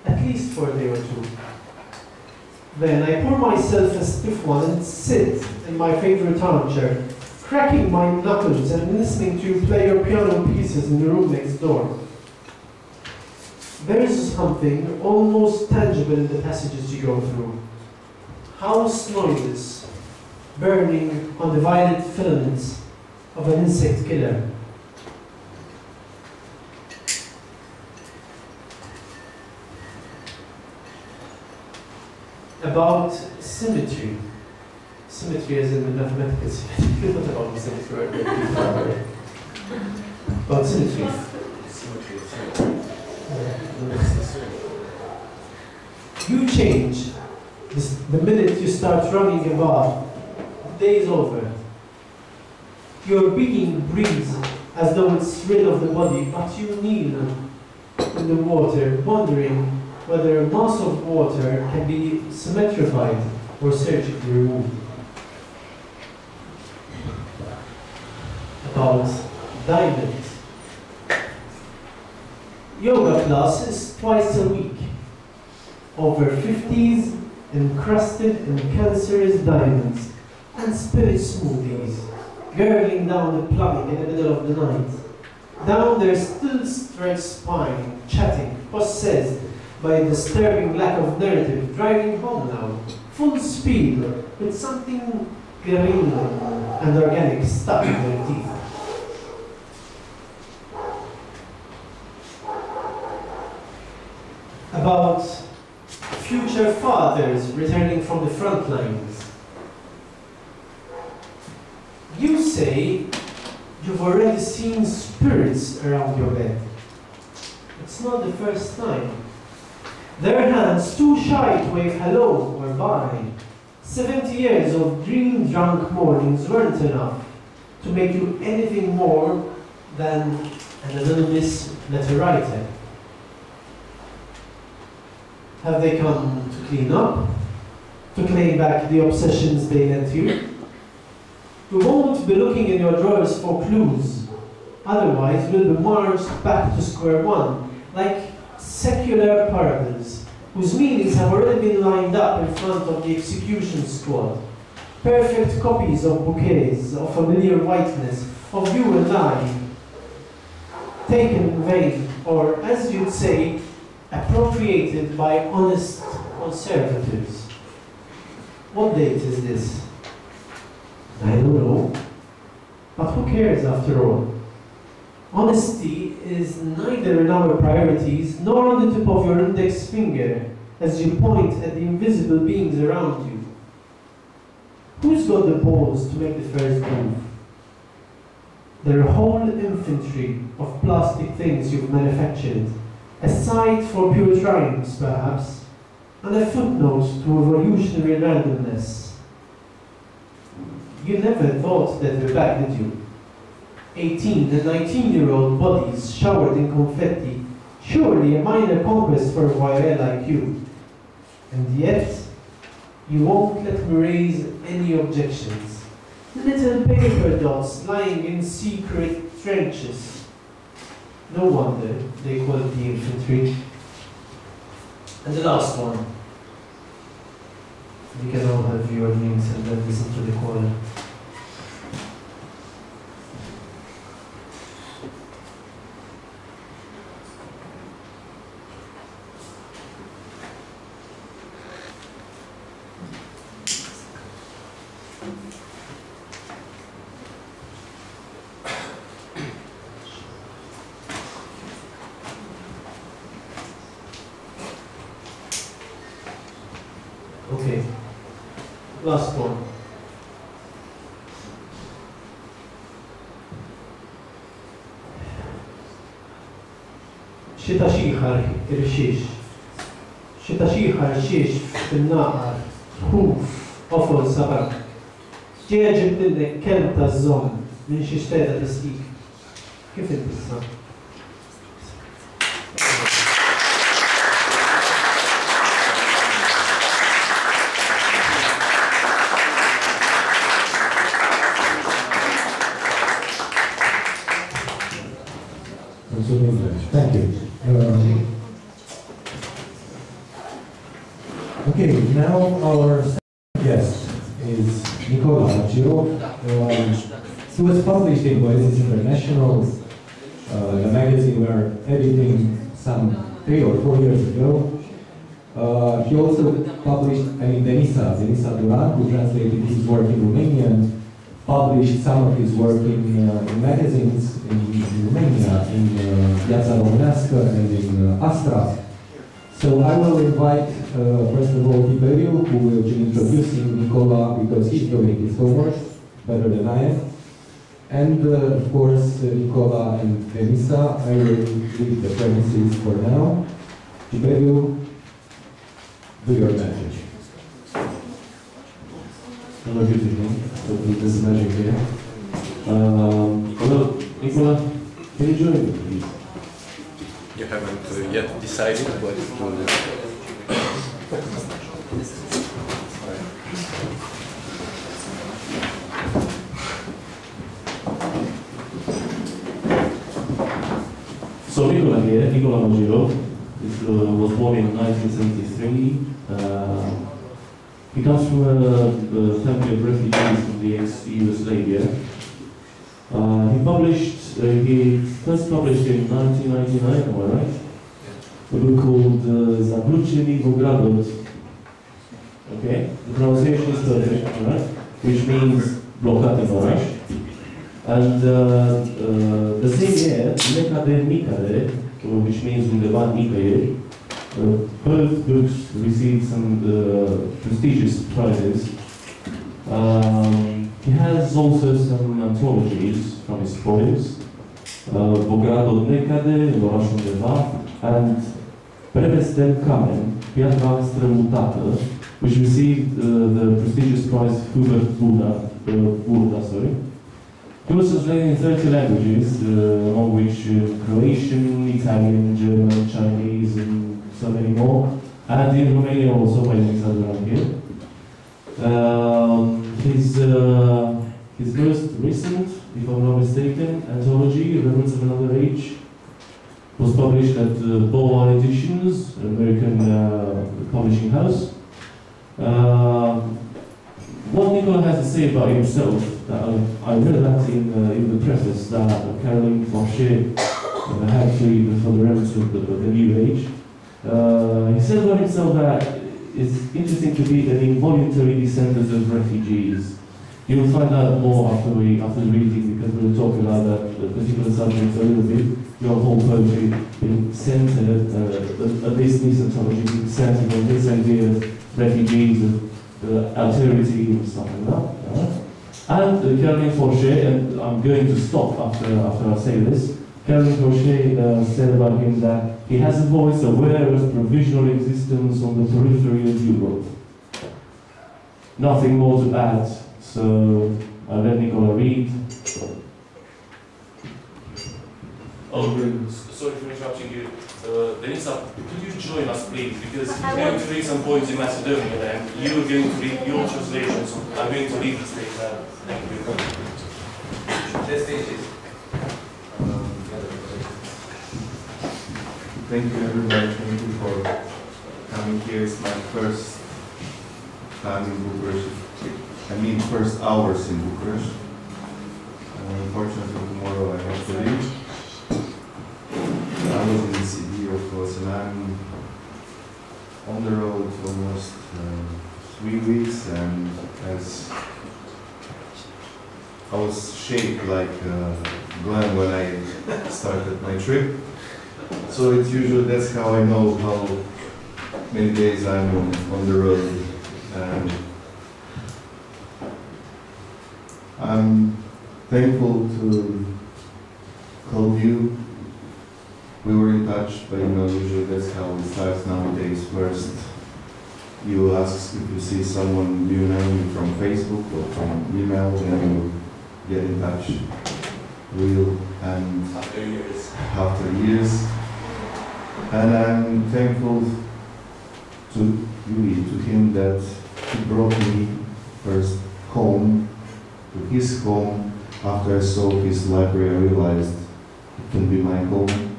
at least for a day or two. Then I pour myself a stiff one and sit in my favorite armchair, cracking my knuckles and listening to you play your piano pieces in the room next door. There is something almost tangible in the passages you go through. House noises, burning on the violet filaments of an insect killer. About symmetry. Symmetry is in the mathematical symmetry, <laughs> not about symmetry. About symmetry. You change the minute you start running a bar. The day is over. Your being breathes as though it's rid of the body, but you kneel in the water, wondering whether a mass of water can be symmetrified or surgically removed. About diamonds. Yoga class is twice a week. Over 50s encrusted in cancerous diamonds and spirit smoothies, gurgling down the plumbing in the middle of the night. Down their still stretched spine, chatting, possessed by a disturbing lack of narrative, driving home now, full speed, with something green and organic stuck in their teeth. About future fathers returning from the front lines. You say you've already seen spirits around your bed. It's not the first time. Their hands too shy to wave hello or bye. Seventy years of dream drunk mornings weren't enough to make you anything more than an anonymous letter writer. Have they come to clean up? To claim back the obsessions they lent you? We won't be looking in your drawers for clues. Otherwise, we'll be marched back to square one, like secular parables, whose meanings have already been lined up in front of the execution squad. Perfect copies of bouquets of familiar whiteness, of you and I, taken in vain, or as you'd say, appropriated by honest conservatives. What date is this? I don't know. But who cares after all? Honesty is neither in our priorities nor on the tip of your index finger as you point at the invisible beings around you. Who's got the balls to make the first move? Their whole infantry of plastic things you've manufactured, a site for pure triumphs, perhaps, and a footnote to evolutionary randomness. You never thought that we're back, did you? 18 and 19 year old bodies showered in confetti, surely a minor conquest for a voyeur like you. And yet, you won't let me raise any objections. Little paper dots lying in secret trenches. No wonder they call it the infantry. And the last one. We can all have your names and then listen to the choir. Ofol sabak. Ġieġib minnek kem ta' zom minn xie xteda tislik. Kif? Thank you. Um, okay, now our second guest is Nicola Giro. Um, he was published in Poesis International, uh, the magazine we are editing some three or four years ago. Uh, he also published, I mean, Denisa, Denisa Duran, who translated his work in Romanian, published some of his work in, uh, in magazines in, in Romania, in uh, Piața and in uh, Astra. So I will invite, uh, first of all, who will be introducing Nikola because he's doing his homework better than I am. And uh, of course, uh, Nikola and Denisa, I will leave the premises for now. Tiberiu, do your magic. Hello, good evening. Hope this is magic here. Um, hello, Nikola. Can you join me, please? You haven't uh, yet decided what to So Nikola here, Nikola uh, was born in 1973. Uh, he comes from a, family of refugees from the ex-Yugoslavia. Uh, he published, uh, he first published in 1999, am I right? A book called uh, Zablucheni Vogradot. Okay, the pronunciation is perfect, alright? Which means blockade in Orange. And uh, uh, the same year, Nekade Nikade, which means undeva nicăieri, uh, both books received some uh, prestigious prizes. Um, he has also some anthologies from his poems, uh, Bogrado Necade, Oraș undeva, and Premesten Kamen, Piatra Strămutată, which received uh, the prestigious prize Hubert Burda, uh, Burda sorry. He was translated in 30 languages, uh, among which uh, Croatian, Italian, German, Chinese, and so many more. And in Romania also by Mixaduran here. Um, his, uh, His most recent, if I'm not mistaken, anthology, Remnants of Another Age, was published at uh, Editions, an American publishing house. What Nikola has to say about himself, that I, I read that in, uh, in the preface that Caroline Forché uh, had for, the- the remnants of the, the New Age. Uh, he said about himself that it's interesting to be an involuntary descendant of refugees. You will find out more after we after the reading because we'll talk about that particular subject a little bit. Your whole poetry being centered, uh, at least this anthology being centered on this idea of refugees, of uh, alterity and stuff like that. yeah. And uh, Caroline Forché, and I'm going to stop after after I say this. Caroline Forché uh, said about him that he has a voice aware of provisional existence on the periphery of Europe. Nothing more to add, so I'll let Nikola read. Oh, sorry for interrupting you. Uh, Denisa, could you join us, please? Because I he's going to read some points in Macedonian and you're going to read your translations. I'm going to read the stage now. Thank you. The stage is. Um, Thank you everybody, thank you for coming here. It's my first time in Bucharest. I mean, first hours in Bucharest. Uh, Unfortunately, tomorrow I have to leave. I was in the city, course, and I'm on the road almost um, three weeks, and as I was shaped like uh, Glen when I started my trip. So it's usually that's how I know how many days I'm on, on the road. And I'm thankful to call you. We were in touch, but you know, usually that's how it starts nowadays. First, you ask if you see someone you know from Facebook or from email, then you get in touch real and After years. after years. And I'm thankful to Yuri, to him that he brought me first home, to his home. After I saw his library, I realized it can be my home.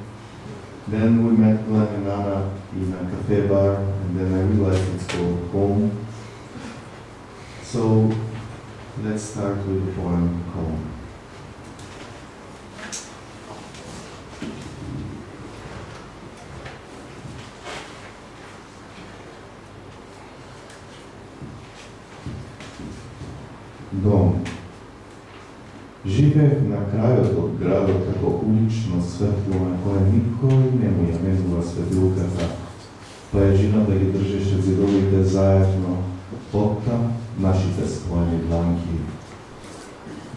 Then we met Glen and Anna in a cafe bar, and then I realized it's called home. So let's start with the poem Home. Живеев на крајот од градот како улично светло на кое никој не му ја менува светилката. Пајаџина да ги држеше зидовите заедно, потта нашите склони дланки.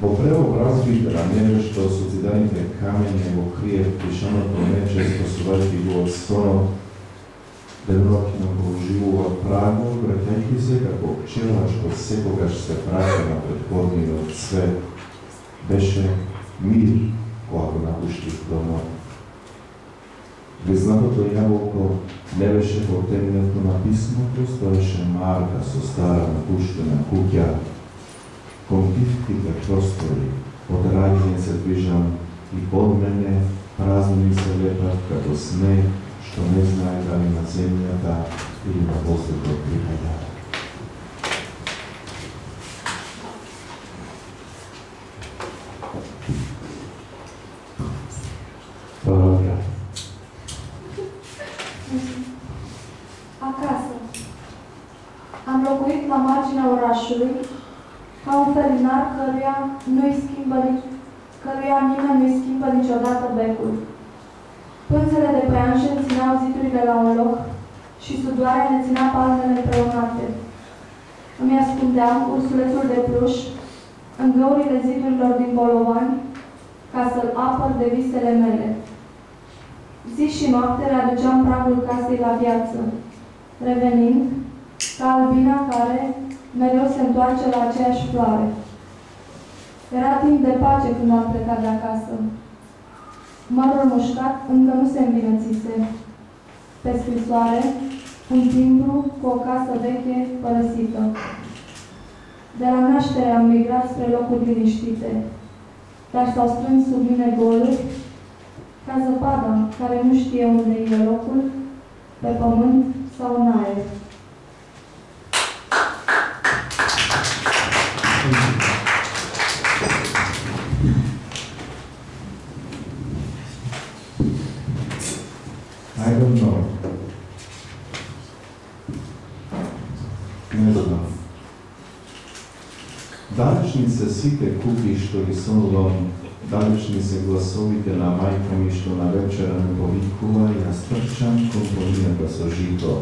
Во преобразби ранее што со зиданите камења го крие пишаното мече сврти го од стонот, Денокино го проживува право, враќајќи се како пчела што секогаш се праќа на предходниот свет. Беше мир кога го напуштив домот. Признатото јаболко не беше во темното на писмото, стоеше марка со стара напуштена куќа. Кон тивките простори, од раѓање се движам и под мене празни се лепат како снег, што не знае дали на земјата или на воздухот припада. Marginea orașului, ca un felinar căruia nu-i schimbă nici, căruia nimeni nu-i schimbă niciodată becul. Pânzele de păianjen țineau zidurile la un loc și sudoarea ne ținea palmele împreunate. Îmi ascundeam ursulețul de pluș în găurile zidurilor din bolovani ca să-l apăr de visele mele. Zi și noapte readuceam pragul casei la viață, revenind ca albina care mereu se întoarce la aceeași floare. Era timp de pace când am plecat de acasă. Mărul mușcat încă nu se învinuțise. Pe scrisoare, un timbru cu o casă veche părăsită. De la naștere am migrat spre locuri liniștite, dar s-au strâns sub mine goluri, ca zăpada care nu știe unde e locul, pe pământ sau în aer. се сите купи што ги сонувам, далечни се гласовите на мајка ми што на вечера ме повикува, јас трчам кон полината со жито.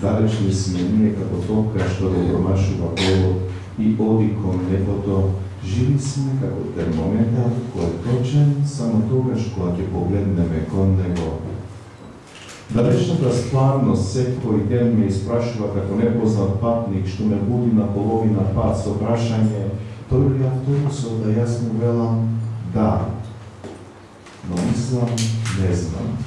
Далечни сме ние како толка што го промашува колот и оди кон небото, живи сме како термометар кој е точен само тогаш кога ќе погледнеме кон него, Da rečem da stvarno se koji del me isprašava kako nepoznat patnik, što me budi na polovina pat s oprašanje, to je ja to da jasno velam da. No mislim, ne znam.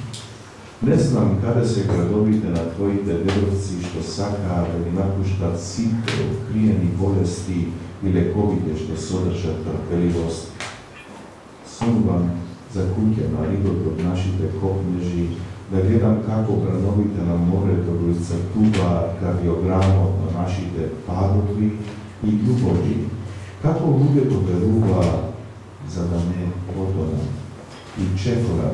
Ne znam kada se gradovite na tvojite develovci što sakar ili napušta site okrijeni bolesti i lekovite što sodrža trpeljivost. Sun vam za kuke na rigot obnašite kopneži, da gledam kako prenovitelja more dobro kardiogram od našite padotvi i ljubovi. Kako ljude poveruva za da ne i čekora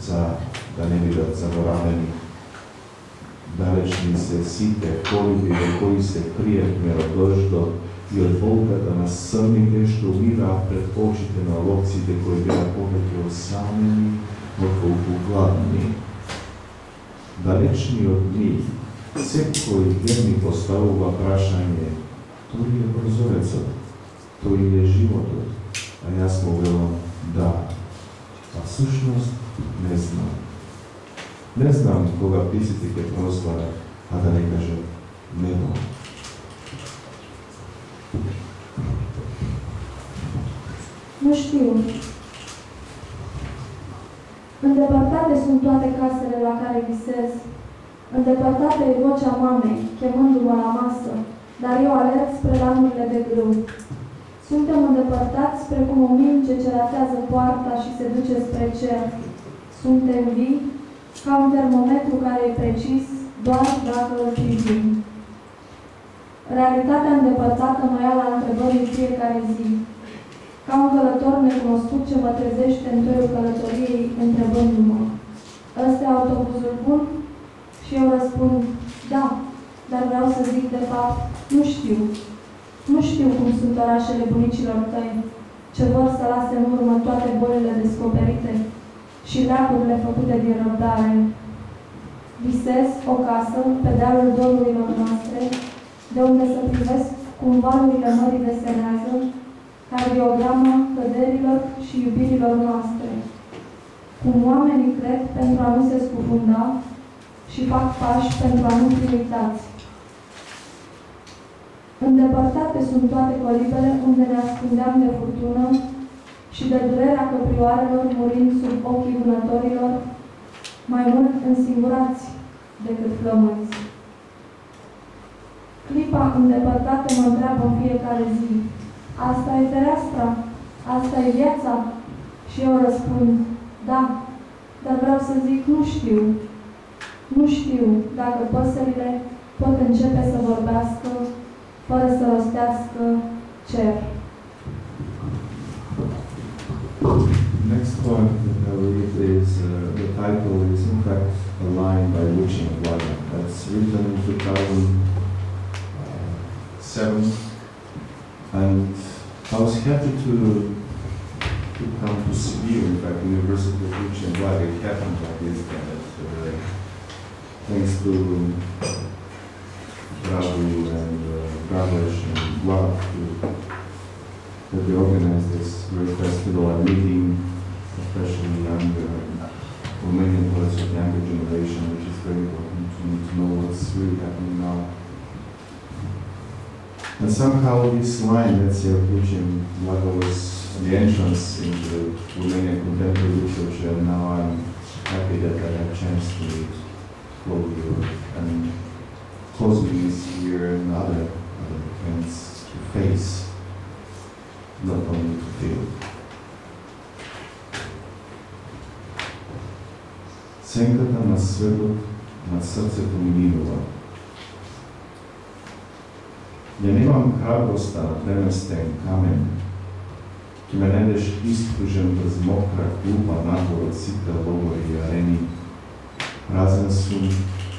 za da ne bi zaboraveni dalečni se site koliko do koji se prije odložilo i od Boga da nas srni nešto umira pred očite na lokcite koje bila pogled osamljeni, mrtvo upogladni, далечни од нив, секој ден ми поставува прашање, тој е прозорецот, тој е животот, а јас му велам да, а сушност не знам. Не знам кога писите ќе прозвара, а да не кажам не знам. Ну что, Îndepărtate sunt toate casele la care visez. Îndepărtată e vocea mamei, chemându-mă la masă, dar eu alerg spre lanurile de grâu. Suntem îndepărtați precum o minge ce ratează poarta și se duce spre cer. Suntem vii, ca un termometru care e precis doar dacă îl privim. Realitatea îndepărtată mă ia la întrebări în fiecare zi. Ca un călător necunoscut ce mă trezește în toiul călătoriei, întrebându-mă, ăsta e autobuzul bun? Și eu răspund, da, dar vreau să zic de fapt, nu știu. Nu știu cum sunt orașele bunicilor tăi, ce vor să lase în urmă toate bolile descoperite și leacurile făcute din răbdare. Visez o casă pe dealul dorurilor noastre, de unde să privesc cum valurile mării desenează cardiograma căderilor și iubirilor noastre. Cum oamenii cred pentru a nu se scufunda și fac pași pentru a nu fi uitați. Îndepărtate sunt toate colibele unde ne ascundeam de furtună și de durerea căprioarelor murind sub ochii vânătorilor, mai mult însingurați decât flămânți. Clipa îndepărtată mă întreabă în fiecare zi, Asta e fereastra, asta e viața. Și eu răspund, da, dar vreau să zic, nu știu. Nu știu dacă păsările pot începe să vorbească fără să rostească cer. Next point that I will read is, uh, the title is in fact a line by Lucien Wada. That's written in 2007 and I was happy to to come to Sibiu, in fact, University of Blaga. It happened like this that uh, thanks to Radu and uh, and Vlad that they organized this great festival and meeting especially young uh, Romanian poets of younger generation, which is very important to to know what's really happening now. And somehow this line, that you're pushing was the entrance into Romanian contemporary literature, and now I'm happy that I had a chance to close you. And closing this year and other, other events to face, not only to feel. Сенката на светот на срцето минува. Ja nemam hrabrosta, premestem kamen, ki me najdeš iskružen brez mokra kluba nagor od sita logori areni. Razen sum,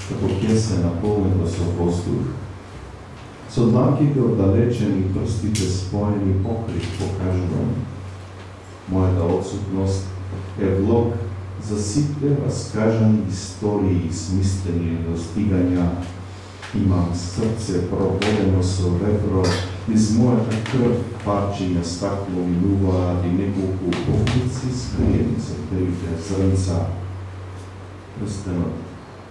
kako kje se napolnilo so posluh. S odlaki do oddalečenih prsti te spojeni pokrik pokažu vam. Moja odsutnost je vlog zasipljeva skažen istoriji smislenje dostiganja imam srce provoljeno s rebro, iz mojega krv parčenja staklo minuva ali nekoliko v bolnici sprejeli za trite zrnca. Prsteno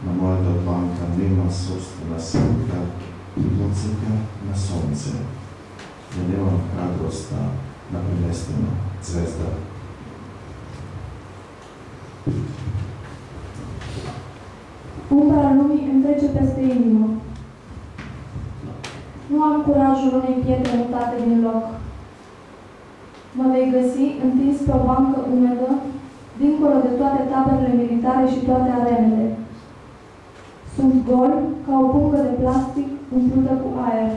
na mojega banka nema sobstvena slika, odlocika na sonce. Ja nemam hrabrost na, na premesteno zvezda. Un paralume în trece peste inimă. Nu am curajul unei pietre mutate din loc. Mă vei găsi întins pe o bancă umedă, dincolo de toate taberele militare și toate arenele. Sunt gol ca o pungă de plastic umplută cu aer.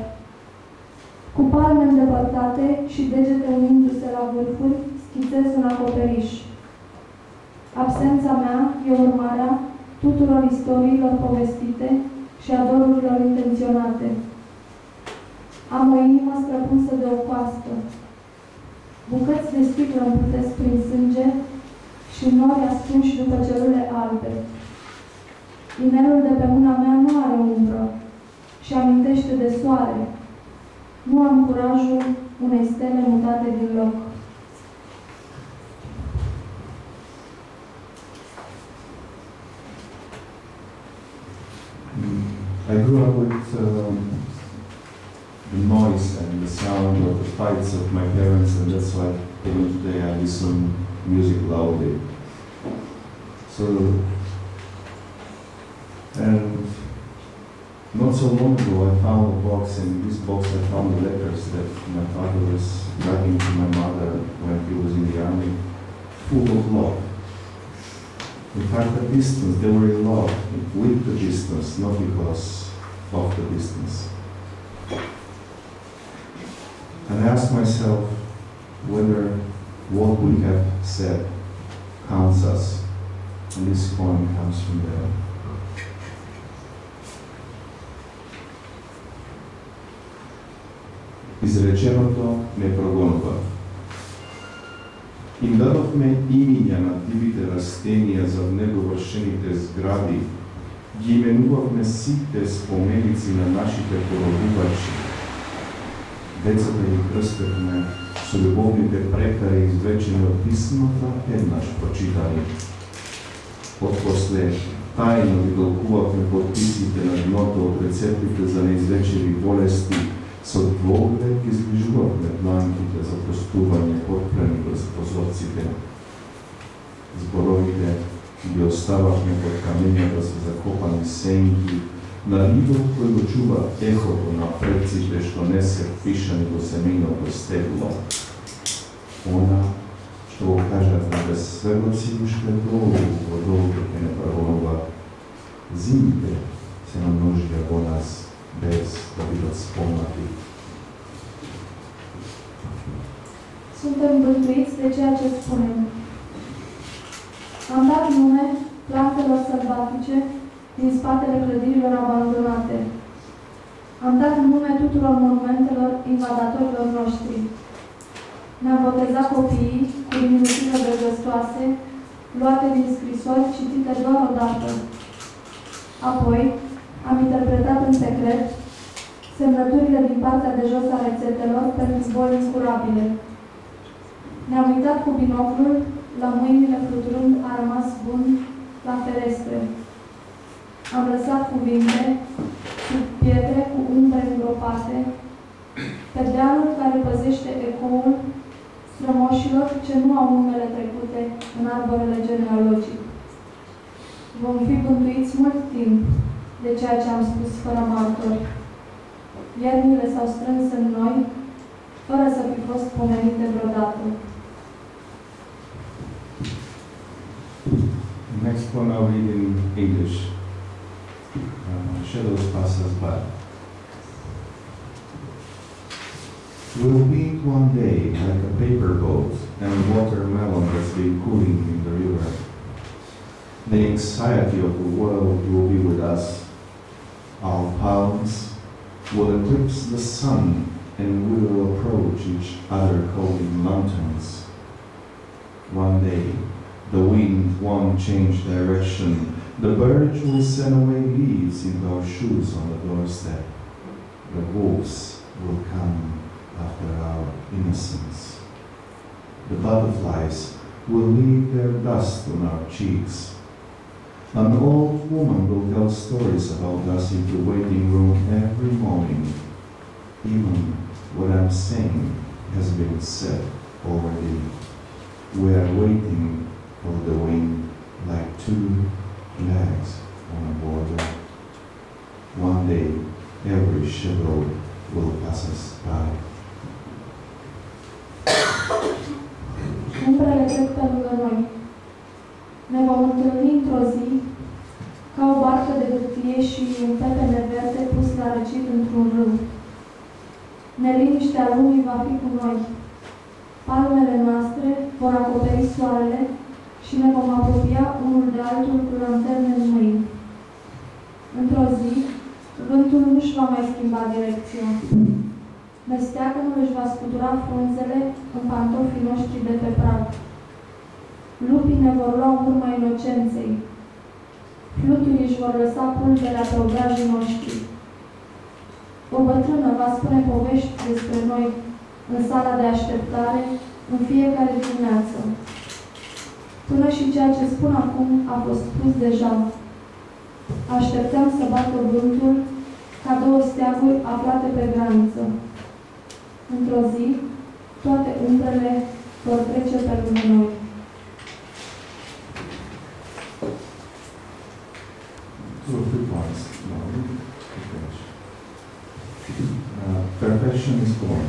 Cu palme îndepărtate și degete unindu-se la vârfuri, schițez un acoperiș. Absența mea e urmarea tuturor istoriilor povestite și a dorurilor intenționate. Am o inimă străpunsă de o coastă. Bucăți de sticlă împlutesc prin sânge și nori ascunși după celule albe. Inelul de pe mâna mea nu are umbră și amintește de soare. Nu am curajul unei stele mutate din loc. I grew up with um, the noise and the sound of the fights of my parents, and that's why even today I listen music loudly. So, and not so long ago I found a box, and in this box I found the letters that my father was writing to my mother when he was in the army, full of love. In fact, the distance, they were in love with the distance, not because of the distance. And ask myself whether what we have said counts us. And this poem comes from there. Изреченото не прогонува. Им дадовме имиња на дивите растенија за недовршените згради, ги именувавме сите споменици на нашите поробувачи. Децата ги крстевме со любовните прекари извлечени од писмата, еднаш прочитани. Отпосле тајно ги толкувавме подписите на дното од рецептите за неизлечеви болести, со двоглед ги зближувавме дланките за простување подпрени врз позорците. Зборовите ги остававме под камењата со закопани сенки, Na ribu koju čuva eholo napred cibe što nese piša nego semena do stegla. Ona što kaže da bez svega civiške dobu od ovog ne pravolova zimbe se namnožija vo nas bez da bi vas spomnati. Suntem bântuiți de ceea ce spunem. Am dat nume plantelor sălbatice din spatele clădirilor abandonate. Am dat nume tuturor monumentelor invadatorilor noștri. Ne-am botezat copiii cu diminutive drăgăstoase, luate din scrisori citite doar o dată. Apoi, am interpretat în secret semnăturile din partea de jos a rețetelor pentru boli incurabile. Ne-am uitat cu binoclul la mâinile fluturând a rămas bun la ferestre. Am lăsat cuvinte sub pietre cu umbre îngropate, pe dealul care păzește ecoul strămoșilor ce nu au numele trecute în arborele genealogic. Vom fi bântuiți mult timp de ceea ce am spus fără martori. Iernile s-au strâns în noi, fără să fi fost pomenite vreodată. next one I'll read in English. Shadows pass us by. We'll meet one day like a paper boat and watermelon that's been cooling in the river. The anxiety of the world will be with us. Our palms will eclipse the sun and we will approach each other holding lanterns. One day, the wind won't change direction. The birds will send away leaves in our shoes on the doorstep. The wolves will come after our innocence. The butterflies will leave their dust on our cheeks. An old woman will tell stories about us in the waiting room every morning. Even what I'm saying has been said already. We are waiting for the wind like two flags on a border. One day, every shadow will pass us by. Umbrele trec pe lângă noi. Ne vom întâlni într-o zi ca o barcă de hârtie și un pepene verde pus la răcit într-un râu. Neliniștea lumii va fi cu noi. Palmele noastre vor acoperi soarele și ne vom apropia unul de altul cu lanterne în mâini. Într-o zi, vântul nu își va mai schimba direcția. Mesteacănul își va scutura frunzele în pantofii noștri de pe prag. Lupii ne vor lua urma inocenței. Fluturii își vor lăsa pulberea pe obrajii noștri. O bătrână va spune povești despre noi în sala de așteptare în fiecare dimineață. Până și ceea ce spun acum a fost spus deja. Așteptăm să bată vântul ca două steaguri aflate pe graniță. Într-o zi, toate umbrele vor trece pe lângă noi. Two or three points. No, okay. Uh, perfection is born.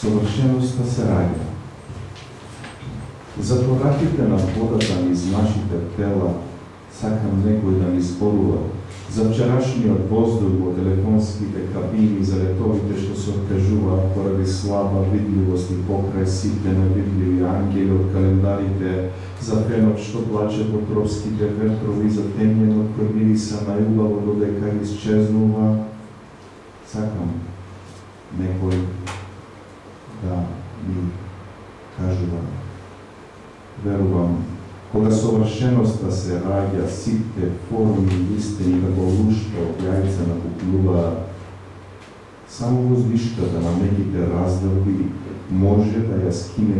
Съвършеността се Ражда. За на водата низ нашите тела сакам некој да ни зборува за вчерашниот воздух во телефонските кабини, за летовите што се откажуваат поради слаба видливост и покрај сите невидливи ангели од календарите, за фенот што плаче по тропските ветрови, за темјенот кој мириса најубаво додека исчезнува. Сакам некој да ми кажува. verovam, koga sovršenost se rađa, site, formi, listeni, kako luška, objajca nakupljuva, samo vozviška da nam nekite razdelbi, može da ja skine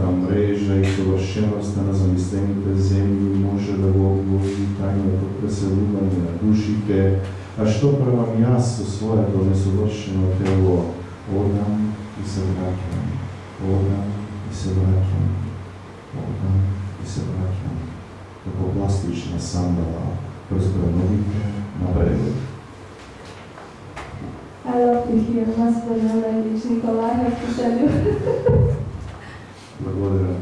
ta mreža i sovršenost na zamislenite zemlji, može da go obloži tajne to preselivanje na dušite, a što pravam jas u svoje to nesovršeno telo, odam i se vraćam, odam i se vraćam. и се враќам, како пластична сандала през градовите на брегот. I love to hear masculine language. Nicolai, I have to tell you. Благодаря.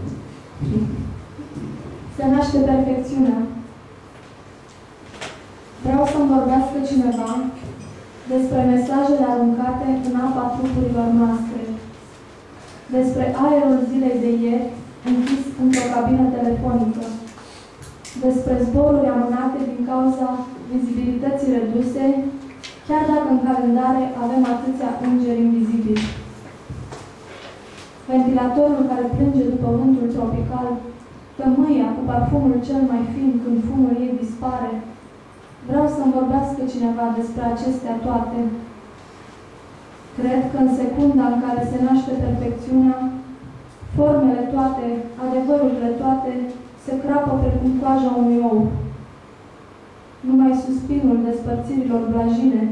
Se naște perfecțiunea. Vreau să-mi vorbească cineva despre mesajele aruncate în apa trupurilor noastre, despre aerul zilei de ieri închis într-o cabină telefonică, despre zboruri amânate din cauza vizibilității reduse, chiar dacă în calendare avem atâția îngeri invizibili. Ventilatorul care plânge după vântul tropical, tămâia cu parfumul cel mai fin când fumul ei dispare. Vreau să-mi vorbească cineva despre acestea toate. Cred că în secunda în care se naște perfecțiunea, formele toate, adevărurile toate, se crapă precum coaja unui ou. Numai suspinul despărțirilor blajine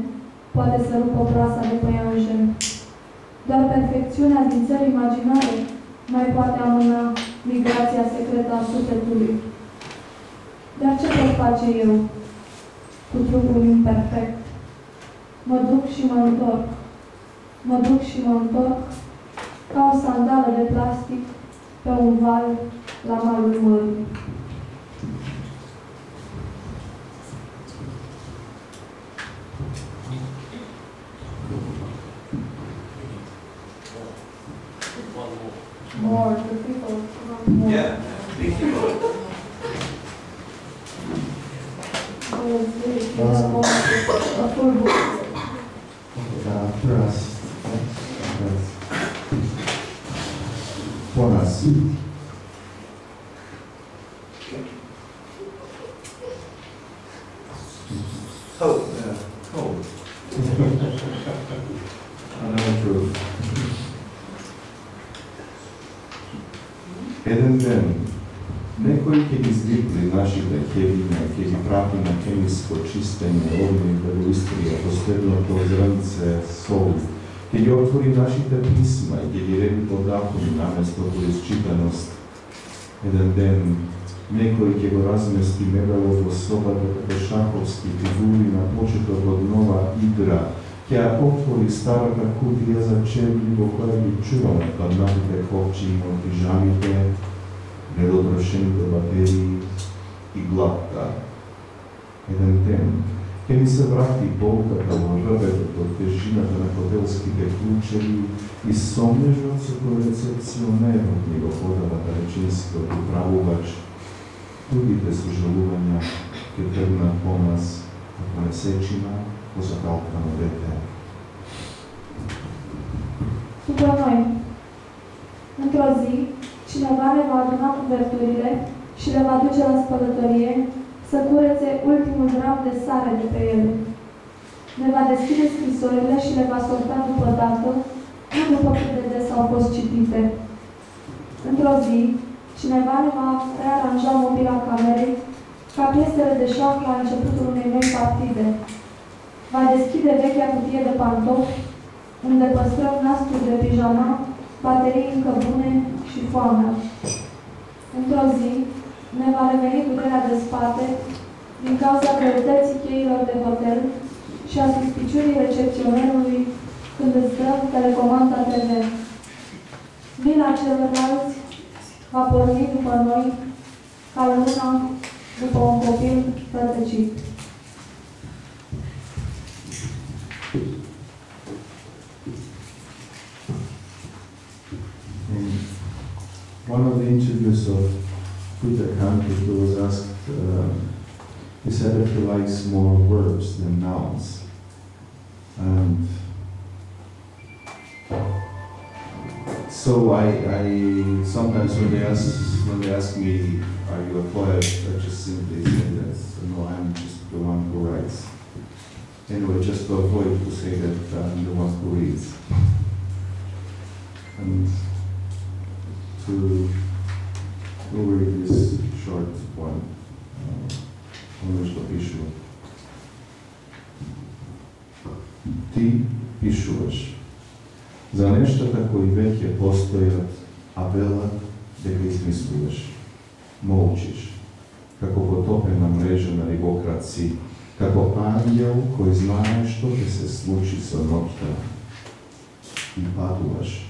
poate să rupă broasa de păianjen. Doar perfecțiunea din țări imaginare mai poate amâna migrația secretă a sufletului. Dar ce pot face eu cu trupul imperfect? Mă duc și mă întorc. Mă duc și mă întorc ca o sandală de plastic pe un val la malul mării. More, the people, more. Yeah, big people. It's really, it's more, a full book. Da, Јас. Cold. Yeah. Cold. Еден ден некој ќе ги звикли нашите хевиме, ќе ги прати на хемиско чистење, овие да го истрија последното зрнце сол ќе ги отвори нашите писма и ќе ги реди по датуми наместо по изчитаност. Еден ден, некој ќе го размести мебелот во собата како шаховски фигури на почеток од нова игра, ќе ја отвори старата кутија за черни во која ги чуваме паднатите копчиња од пижамите, недотрошените батерии и глатка, Еден ден ќе ми се врати болката во рвето тежината на хотелските клучеви и сомнежот со кој рецепционерот ми го подава речинскиот управувач. Другите сожалувања ќе тргнат по нас како месечина по закалкано дете. După noi, într-o zi, cineva ne va aduna cuverturile și le va duce la spălătorie să curețe ultimul ram de sare de pe ele. Ne va deschide scrisorile și le va sorta după dată, nu după cât de des au fost citite. Într-o zi, cineva ne va rearanja mobila camerei ca piesele de șoc la începutul unei noi partide. Va deschide vechea cutie de pantofi unde păstrăm nasturi de pijama, baterii încă bune și foamea. Într-o zi, ne va reveni durerea de spate din cauza greutății cheilor de hotel și a suspiciunii recepționerului când îți dă telecomanda TV. Vina celorlalți va porni după noi ca luna după un copil rătăcit. In one of the interviews of Peter Kantik, he was asked, uh, he said that he likes more verbs than nouns. And so I, I sometimes when they ask when they ask me, are you a poet, I just simply say that no, I'm just the one who writes. Anyway, just to avoid to say that I'm the one who reads. And to go read this short one, оно што пишува. Ти пишуваш за нештата кои веќе постојат, а велат дека измислуваш. Молчиш, како потопена мрежа на рибокраци, како ангел кој знае што ќе се случи со ноќта. И патуваш,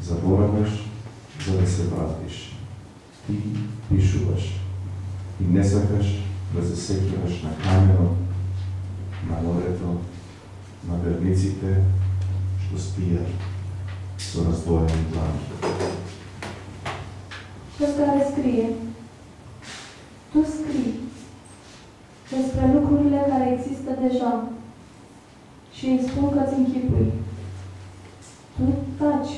забораваш за да се вратиш. Ти пишуваш и не сакаш да се сеќаваш на каменот, на морето, на верниците што спијат со раздвоени длани. Што care скрие? Tu scrii despre lucrurile care există deja și îi spun că-ți închipui. Tu taci,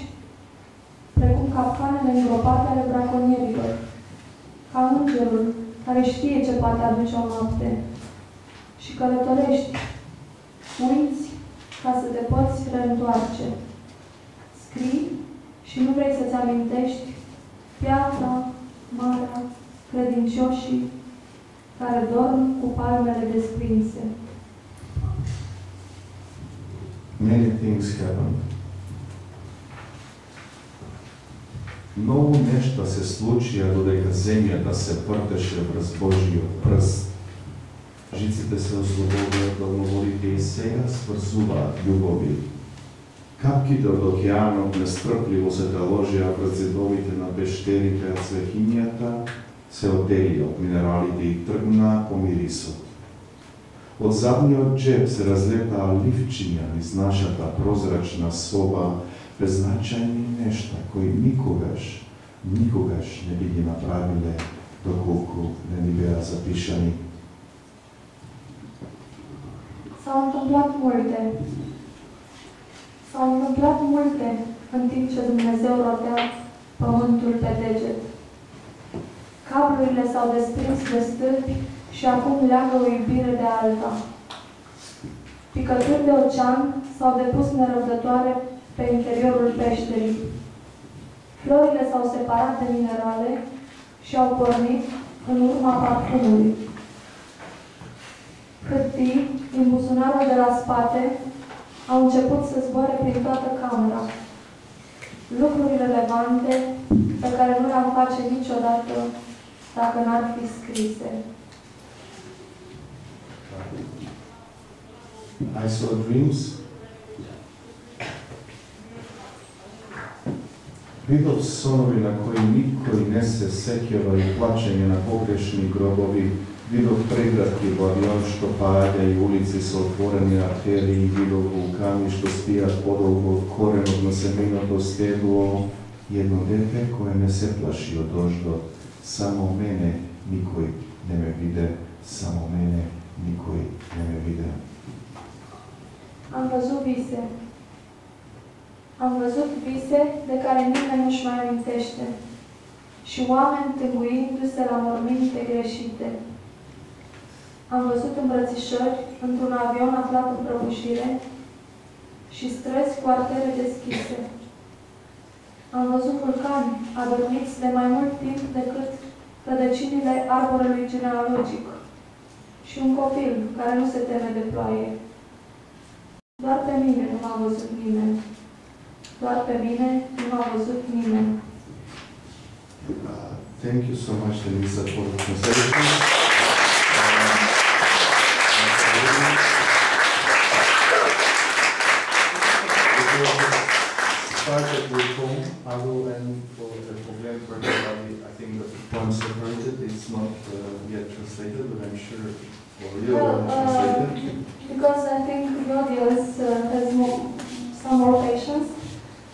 capcanele îngropate ale braconierilor, ca îngerul care știe ce poate aduce o noapte și călătorești, uiți ca să te poți reîntoarce. Scrii și nu vrei să-ți amintești piatra, marea, credincioșii care dorm cu palmele desprinse. Many things happen. Многу нешта се случија додека земјата се вртеше врз Божиот прст. Жиците се ослободија, главноводите и сега сврзуваат љубови. Капките од океанот нестрпливо се таложија врз зидовите на пештерите, а свехињата се одели од минералите и тргна по мирисот. Од задниот джеб се разлетаа ливчиња низ нашата прозрачна соба, Wyznaczeni nešta koji nikogaš, nikogaš ne vidi napravile dokoliko ne bi bea zapišani. S-au întâmplat multe. S-au întâmplat multe în timp ce Dumnezeu rotea pământul pe deget. Cablurile s-au desprins de stâlpi și acum leagă o iubire de alta. Picături de ocean s-au depus nerăbdătoare pe interiorul peșterii. Florile s-au separat de minerale și au pornit în urma parfumului. Hârtii din buzunarul de la spate au început să zboare prin toată camera. Lucruri relevante pe care nu le-am face niciodată dacă n-ar fi scrise. I saw dreams. Beatles sonovi na koji niko i nese sekjeva i plaćenje na pogrešni grobovi, vidov pregrati u avion što palja i ulici sa otvorene arteri i vidov vulkani što spija podolgo od korenog nasemina do steglo. Jedno dete koje ne se plaši od doždo, samo mene nikoj ne me vide, samo mene nikoj ne me vide. Amba zubi se, Am văzut vise de care nimeni nu-și mai amintește și oameni tânguindu-se la morminte greșite. Am văzut îmbrățișări într-un avion aflat în prăbușire și străzi cu artere deschise. Am văzut vulcani adormiți de mai mult timp decât rădăcinile arborelui genealogic și un copil care nu se teme de ploaie. Doar pe mine nu m-a văzut nimeni. Doar pe mine nu m-a văzut nimeni. Uh, Thank you so much, Denisa, for the translation. Started with home, I will end for the problem for everybody. I think the poem separated, it's not uh, yet translated, but I'm sure for you Well, will uh, translate Because I think the audience uh, has more, some more patience,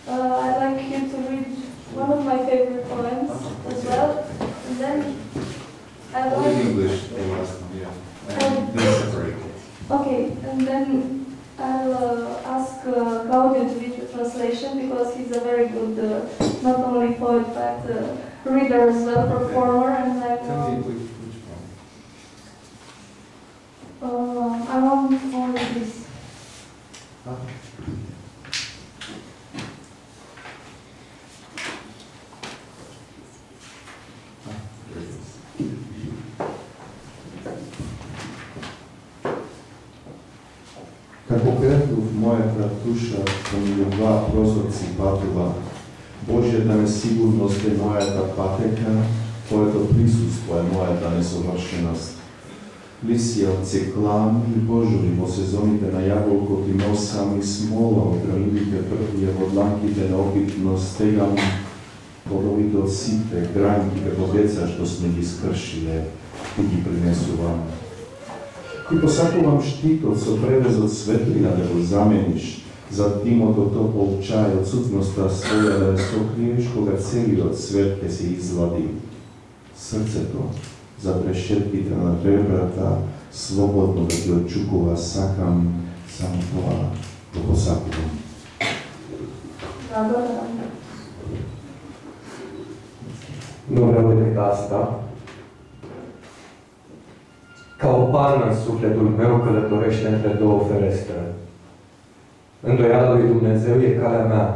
uh, I'd like you to read one of my favorite poems as well. And then I All in like, English, the last one, yeah. And separate. okay, and then I'll uh, ask uh, Claudiu to read the translation because he's a very good, uh, not only poet but uh, reader as well, performer, and I'm, Tell me uh, which, which one. I want only this. Ah. Моја в мојата душа, помеѓу два прозорци патува, Божјата да несигурност е мојата патека, Твоето присуство е мојата да несовршеност. Лисија од циклам и божури во сезоните на јаболкот и носам и смола од гранливите првија во дланките на обитно стегам плодовите од сите гранки како деца што сме ги скршиле и ги принесуваме. Ti po svakom štitovcu prevezu svetlina da mu zameniš, zatim od to poučaj odsutnosta svoja, da je sto kliješkoga celi od svetke si izvadi. Srce to, zaprešetite na rebrata, slobodno da ti očukova sakam, samo to, to po svakom. Dobro, dobro. Dobro, dobro, Ca o palmă în sufletul meu călătorește între două ferestre. Îndoiala lui Dumnezeu e calea mea.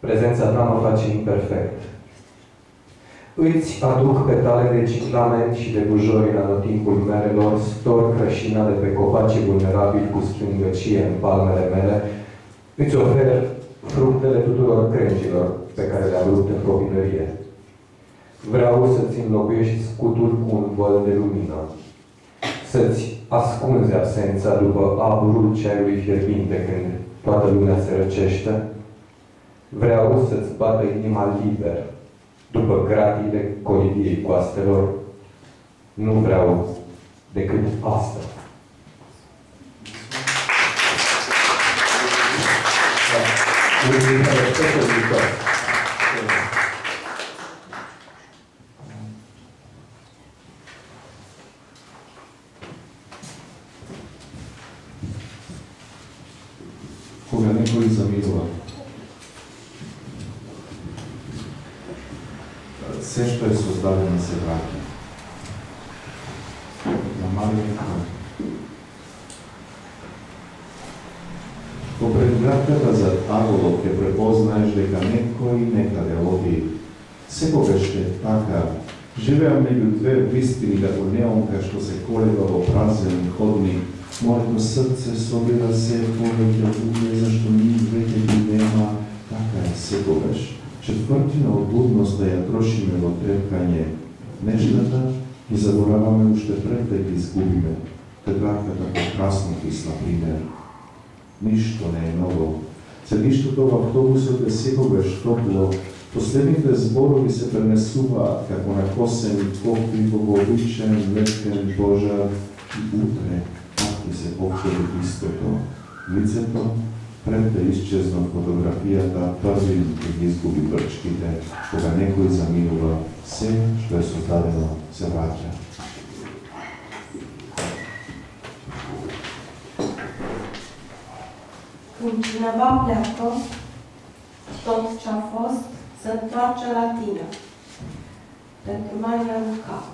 Prezența ta mă face imperfect. Îți aduc petale de ciclamen și de bujori în anotimpul merelor, stor crășina de pe copacii vulnerabili cu strângăcie în palmele mele, îți ofer fructele tuturor crengilor pe care le-am rupt în copilărie. Vreau să-ți înlocuiești scutul cu un văl de lumină. Să-ți ascunzi absența după aburul cerului fierbinte când toată lumea se răcește. Vreau să-ți bată inima liber, după gratiile colidiei coastelor. Nu vreau decât asta. Вистини како неонка што се колева во празен ходник, моето срце собира се повеќе уме, зашто нив веќе ги нема, така е секогаш. Четвртина од будноста ја трошиме во трепкање нежната и забораваме уште пред да ги изгубиме. Така по краснотис, на пример. Ништо не е ново. Седиштото во автобусот е секогаш топло, Последните зборови се пренесуваат како на косени копи во обичен летен пожар и утре пак ќе се повтори истото. Лицето пред да исчезна фотографијата, први ќе ги изгуби брчките, кога некој заминува, се што е создадено се враќа. Când cineva pleacă, tot ce a fost se întoarce la tine. Pentru mine în cap.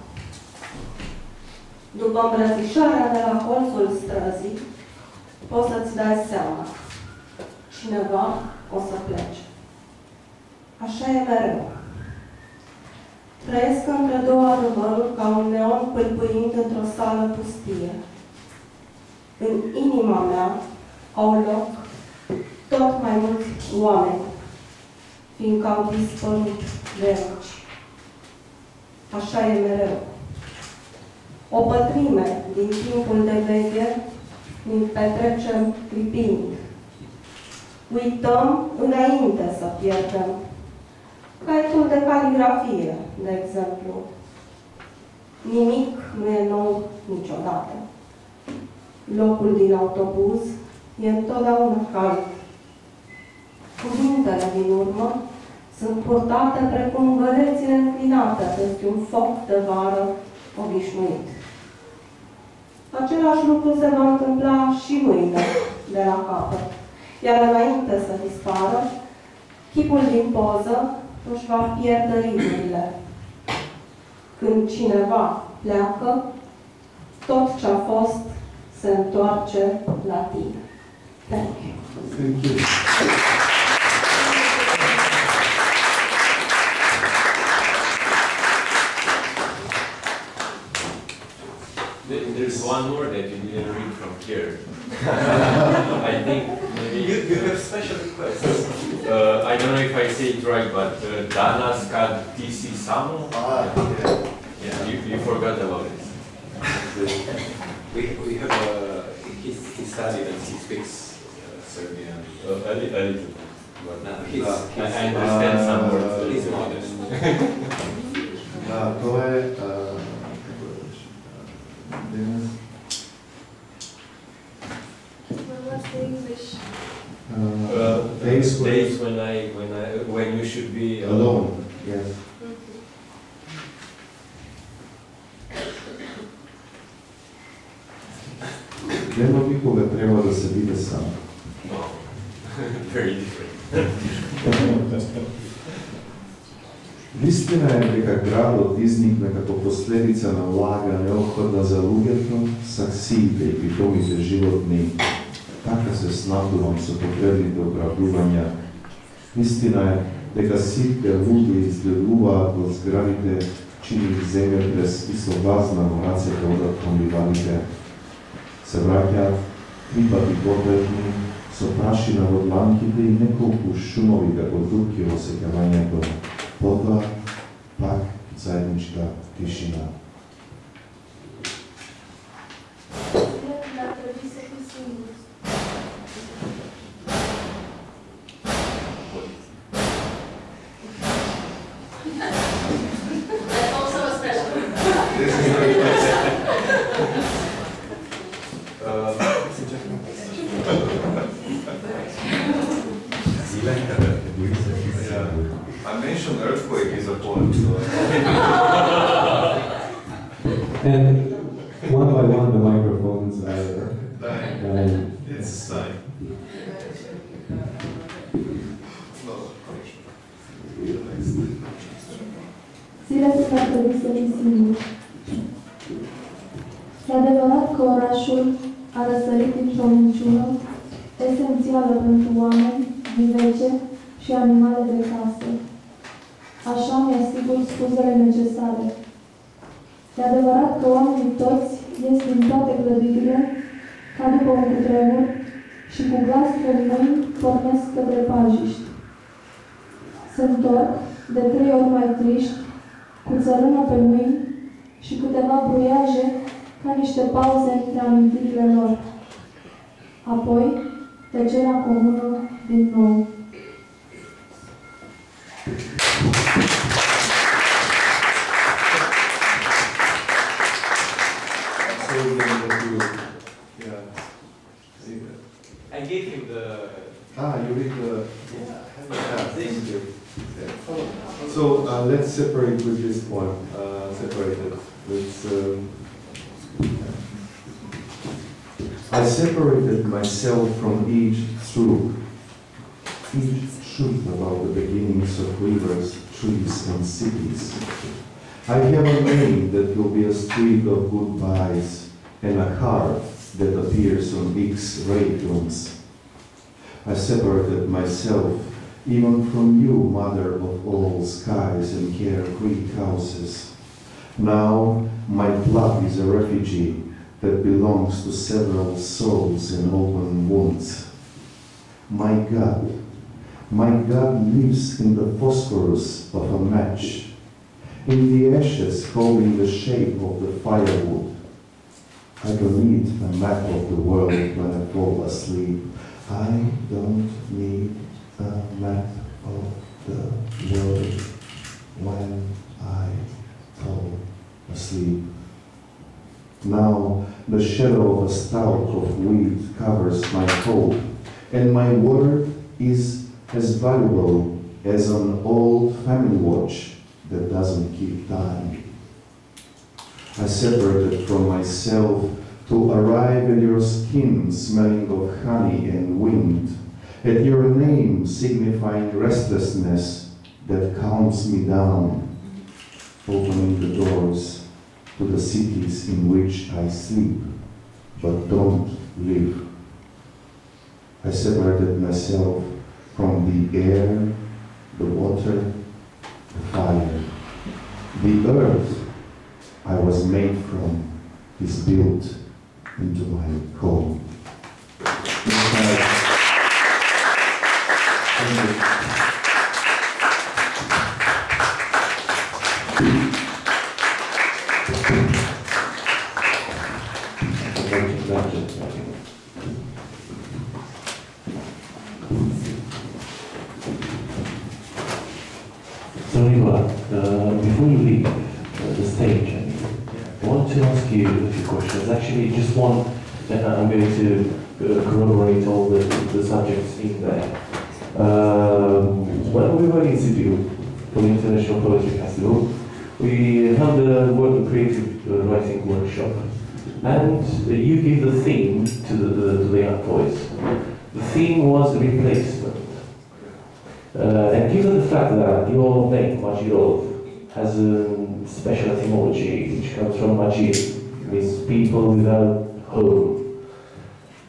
După îmbrățișarea de la colțul străzii, poți să-ți dai seama. Cineva o să plece. Așa e mereu. Trăiesc între două adevăruri ca un neon pâlpâind într-o sală pustie. În inima mea au loc tot mai mulți oameni, fiindcă au dispărut veroci. Așa e mereu. O pătrime din timpul de veche îl petrecem clipind. Uităm înainte să pierdem. Caietul de caligrafie, de exemplu. Nimic nu e nou niciodată. Locul din autobuz e întotdeauna cald. Cuvintele din urmă sunt purtate precum gălețile înclinate peste un foc de vară obișnuit. Același lucru se va întâmpla și mâine, de la capăt. Iar înainte să dispară, chipul din poză își va pierde ridurile. Când cineva pleacă, tot ce a fost se întoarce la tine. Thank you. Thank you. There- There's one more that you didn't read from here. <laughs> I think You, maybe, you you have special requests. uh, I don't know if I say it right, but uh, Danas Kadisi Samo? Ah, yeah. Yeah, you, you forgot about it. <laughs> We, we have a, he, he studied and he speaks uh, Serbian. Uh, A li- a little. But now he's, I he's, I understand some words. a he's little. modest. Da, to je... Uh, kako je već, uh, Denis, What's the English? uh, Uh, days when- Days when I, when I, when you should be uh, Alone, yes. Nema nikoga treba da se vide sam. No. <laughs> Very different. <laughs> Вистина е дека градот изникна како последица на влага необходна за луѓето, саксиите и питомите животни. Така се снабдувам со потребните оправдувања. Вистина е дека сите луѓе изгледуваат во зградите, чини земјотрес и со базна во рацете одат комбивалите. Се враќаат три пати потребни, со прашина во дланките и неколку шумови како дупки во сеќавањето. Потоа, пак заедничка тишина. Now my blood is a refugee that belongs to several souls and open wounds. My God, my God lives in the phosphorus of a match, in the ashes holding the shape of the firewood. I don't need a map of the world when I fall asleep. I don't need a map of the world when I fall asleep. Now the shadow of a stalk of wheat covers my hope, and my word is as valuable as an old family watch that doesn't keep time. I separated from myself to arrive at your skin smelling of honey and wind, at your name signifying restlessness that calms me down, opening the doors to the cities in which I sleep but don't live. I separated myself from the air, the water, the fire. The earth I was made from is built into my home. The, subjects in there. Um, when we were in Sibiu for the International Poetry Festival, we held a work creative uh, writing workshop, and you gave the theme to the, the, to the young poets. The theme was replacement. Uh, and given the fact that your name, Madzirov, has a special etymology which comes from Majir, means people without home,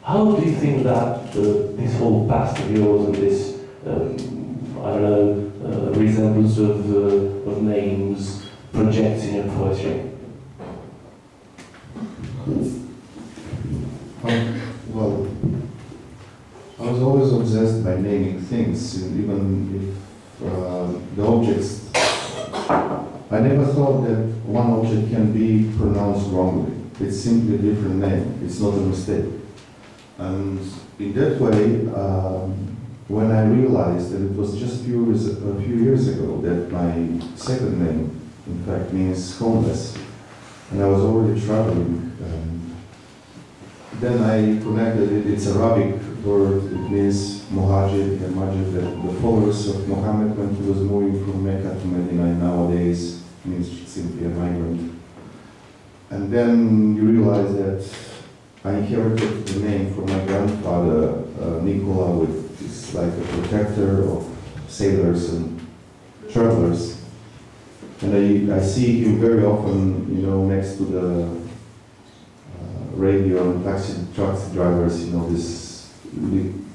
how do you think that uh, this whole past of yours and this, um, I don't know, uh, resemblance of, uh, of names projects in your poetry? Um, well, I was always obsessed by naming things, even if uh, the objects. I never thought that one object can be pronounced wrongly. It's simply a different name. It's not a mistake. And in that way, um, when I realized that it was just few years, a few years ago that my second name, in fact, means homeless, and I was already traveling. And then I connected it, it's Arabic word, it means Muhajir and Majid, the, followers of Muhammad when he was moving from Mecca to Medina, nowadays means simply a migrant. And then you realize that I inherited the name from my grandfather, uh, Nikola, with is like a protector of sailors and travelers. And I, I see him very often, you know, next to the uh, radio and taxi trucks drivers, you know, this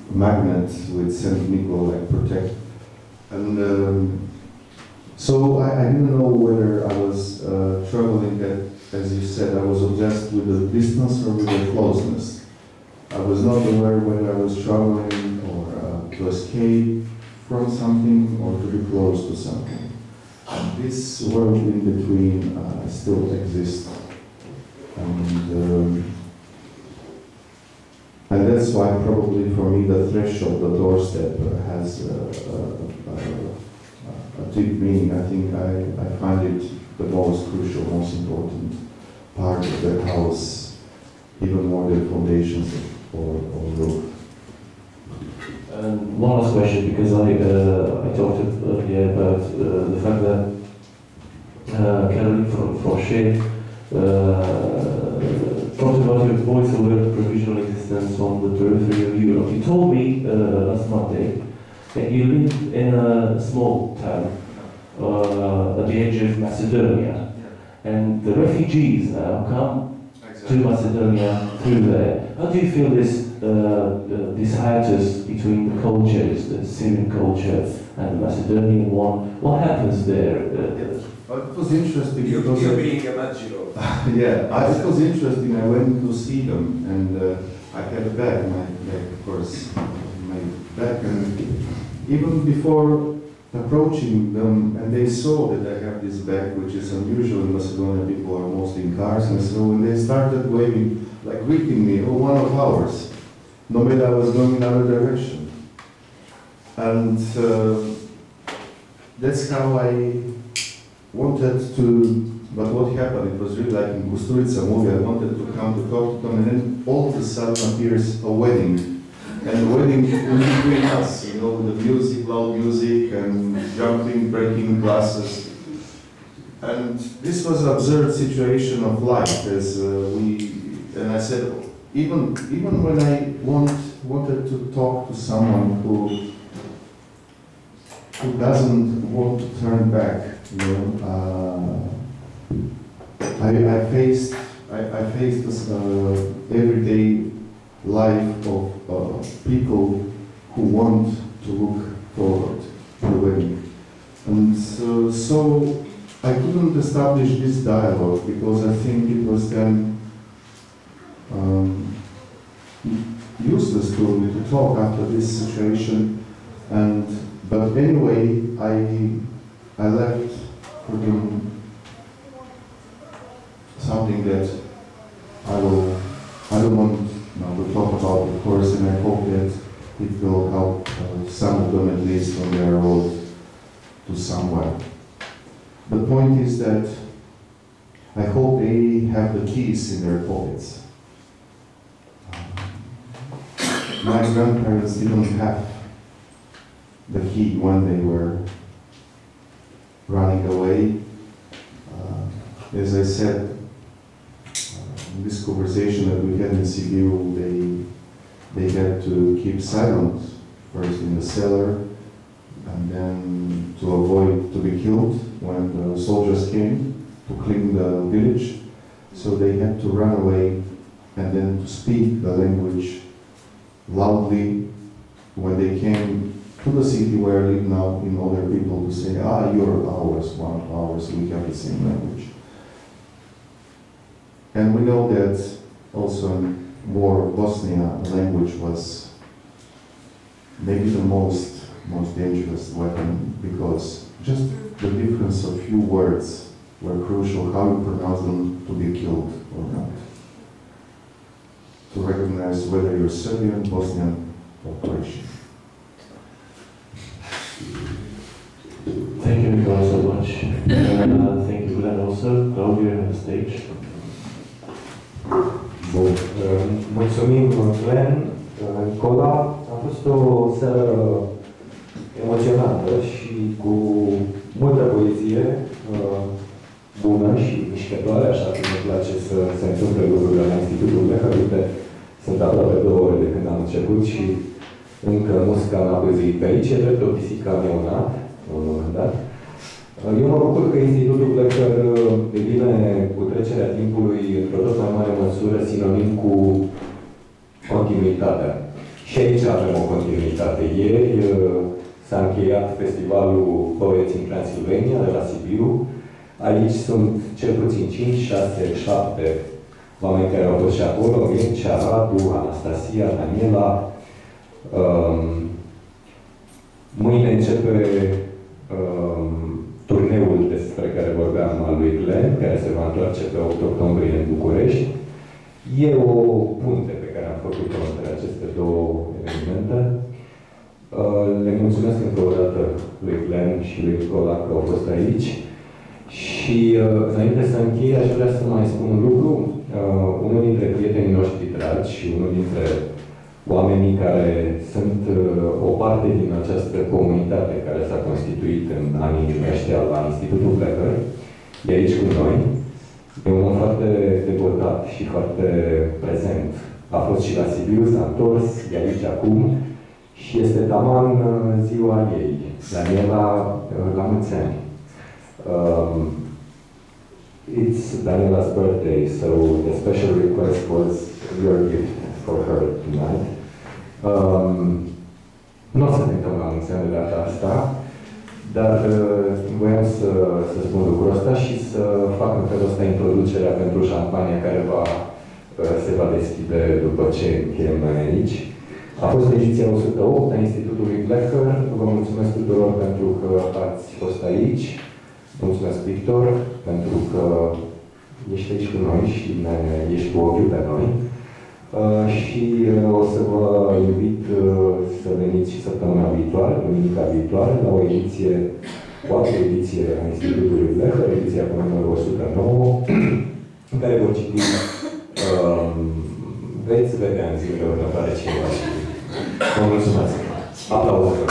magnet with Saint Nicola like protect. And um, so I, I didn't know whether I was uh, traveling that, as you said, I was obsessed with the distance or with the closeness. I was not aware whether I was traveling or uh, to escape from something or to be close to something. And this world in between uh, still exists. And, um, and that's why probably for me the threshold, the doorstep uh, has uh, uh, uh, a deep meaning. I think I, I find it the most crucial, most important part of the house, even more than foundations or, or roof. And one last question, because I, uh, I talked earlier about uh, the fact that uh, Carolyn Forché uh, talked about your voiceover provisional existence on the periphery of Europe. You told me uh, last Monday that you lived in a small town uh, at the edge of Macedonia, and the refugees now come to Macedonia through there. How do you feel this uh, uh, this hiatus between the cultures, the Syrian culture and the Macedonian one? What happens there? Uh, it was interesting You, because you I- being a Majiro. <laughs> yeah, I, it was interesting. I went to see them, and uh, I had a bag, my bag, of course, my bag, and even before approaching them, and they saw that I have this bag, which is unusual in Macedonia. People are mostly in cars, and so when they started waving, like greeting me, oh, one of ours, matter I was going in another direction, and uh, that's how I wanted to but what happened, it was really like in Kusturica movie, I wanted to come to talk to them, and then all of a sudden appears a wedding. And the wedding between us, you know, the music, loud music, and jumping, breaking glasses. And this was an absurd situation of life, as uh, we, and I said, even, even when I want, wanted to talk to someone who, who doesn't want to turn back, you know, uh, I, I faced I, I faced this uh, everyday life of uh, people who want to look forward to the wedding, and so, so I couldn't establish this dialogue because I think it was then um, useless to me to talk after this situation, and but anyway I I left them something that I will, I don't want now to talk about, of course, and I hope that it will help uh, some of them at least on their road to somewhere. The point is that I hope they have the keys in their pockets. My grandparents didn't have the key when they were running away. Uh, as I said, in this conversation that we had in Sibiu, they they had to keep silent first in the cellar, and then to avoid to be killed when the soldiers came to clean the village. So they had to run away and then to speak the language loudly when they came to the city where I live now in order people to say, ah, you're ours, one of ours, we have the same language. And we know that also war of Bosnia, language was maybe the most most dangerous weapon because just the difference of few words were crucial how you pronounce them to be killed or not. To recognize whether you're Serbian, Bosnian, or Croatian. thank you, Nikola, so much. Uh, thank you, Glen, also. Claudiu on the stage. Bun. Uh, Mulțumim, Glenn. Uh, Nicola, a fost o seară emoționantă și cu multă poezie uh, bună și mișcătoare, așa cum îmi place să se întâmple lucrurile la Institutul Leher. Uite, sunt aproape două ore de când am început și încă musca n-a păzit pe aici, e drept o pisică a neonat, la un moment dat. Uh, Eu mă bucur că Institutul Lecher devine cu trecerea timpului într-o tot mai mare măsură sinonim cu continuitatea. Și aici avem o continuitate. Ieri uh, s-a încheiat festivalul Poets in Transylvania de la Sibiu. Aici sunt cel puțin 5, 6, 7 oameni care au fost și acolo, Mircea, Radu, Anastasia, Daniela. Um, mâine începe um, turneul despre care vorbeam al lui Glenn, care se va întoarce pe 8 octombrie în București. E o punte pe care am făcut-o între aceste două evenimente. Uh, Le mulțumesc încă o dată lui Glenn și lui Nicola că au fost aici. Și uh, înainte să închei, aș vrea să mai spun un lucru. Uh, unul dintre prietenii noștri dragi și unul dintre oamenii care sunt uh, o parte din această comunitate care s-a constituit în anii ăștia la Institutul Becker, e aici cu noi. E un om foarte devotat și foarte prezent. A fost și la Sibiu, s-a întors, e aici acum și este taman uh, ziua ei, Daniela, uh, la mulți ani. Um, it's Daniela's birthday, so the special request was your gift for her tonight. Um, nu o să ne uităm la mulți ani de data asta, dar uh, voiam să, să spun lucrul ăsta și să fac în felul ăsta introducerea pentru șampania care va, uh, se va deschide după ce încheiem noi aici. A fost ediția 108 a Institutului Blacker. Vă mulțumesc tuturor pentru că ați fost aici. Mulțumesc, Victor, pentru că ești aici cu noi și ne, ești cu ochiul pe noi. Uh, și uh, o să vă invit uh, să veniți și săptămâna viitoare, duminica viitoare, la o ediție, o altă ediție a Institutului Blecher, ediția cu numărul 109, în care vor citi, uh, veți vedea în zilele următoare ce va citi. Vă mulțumesc! Aplauze!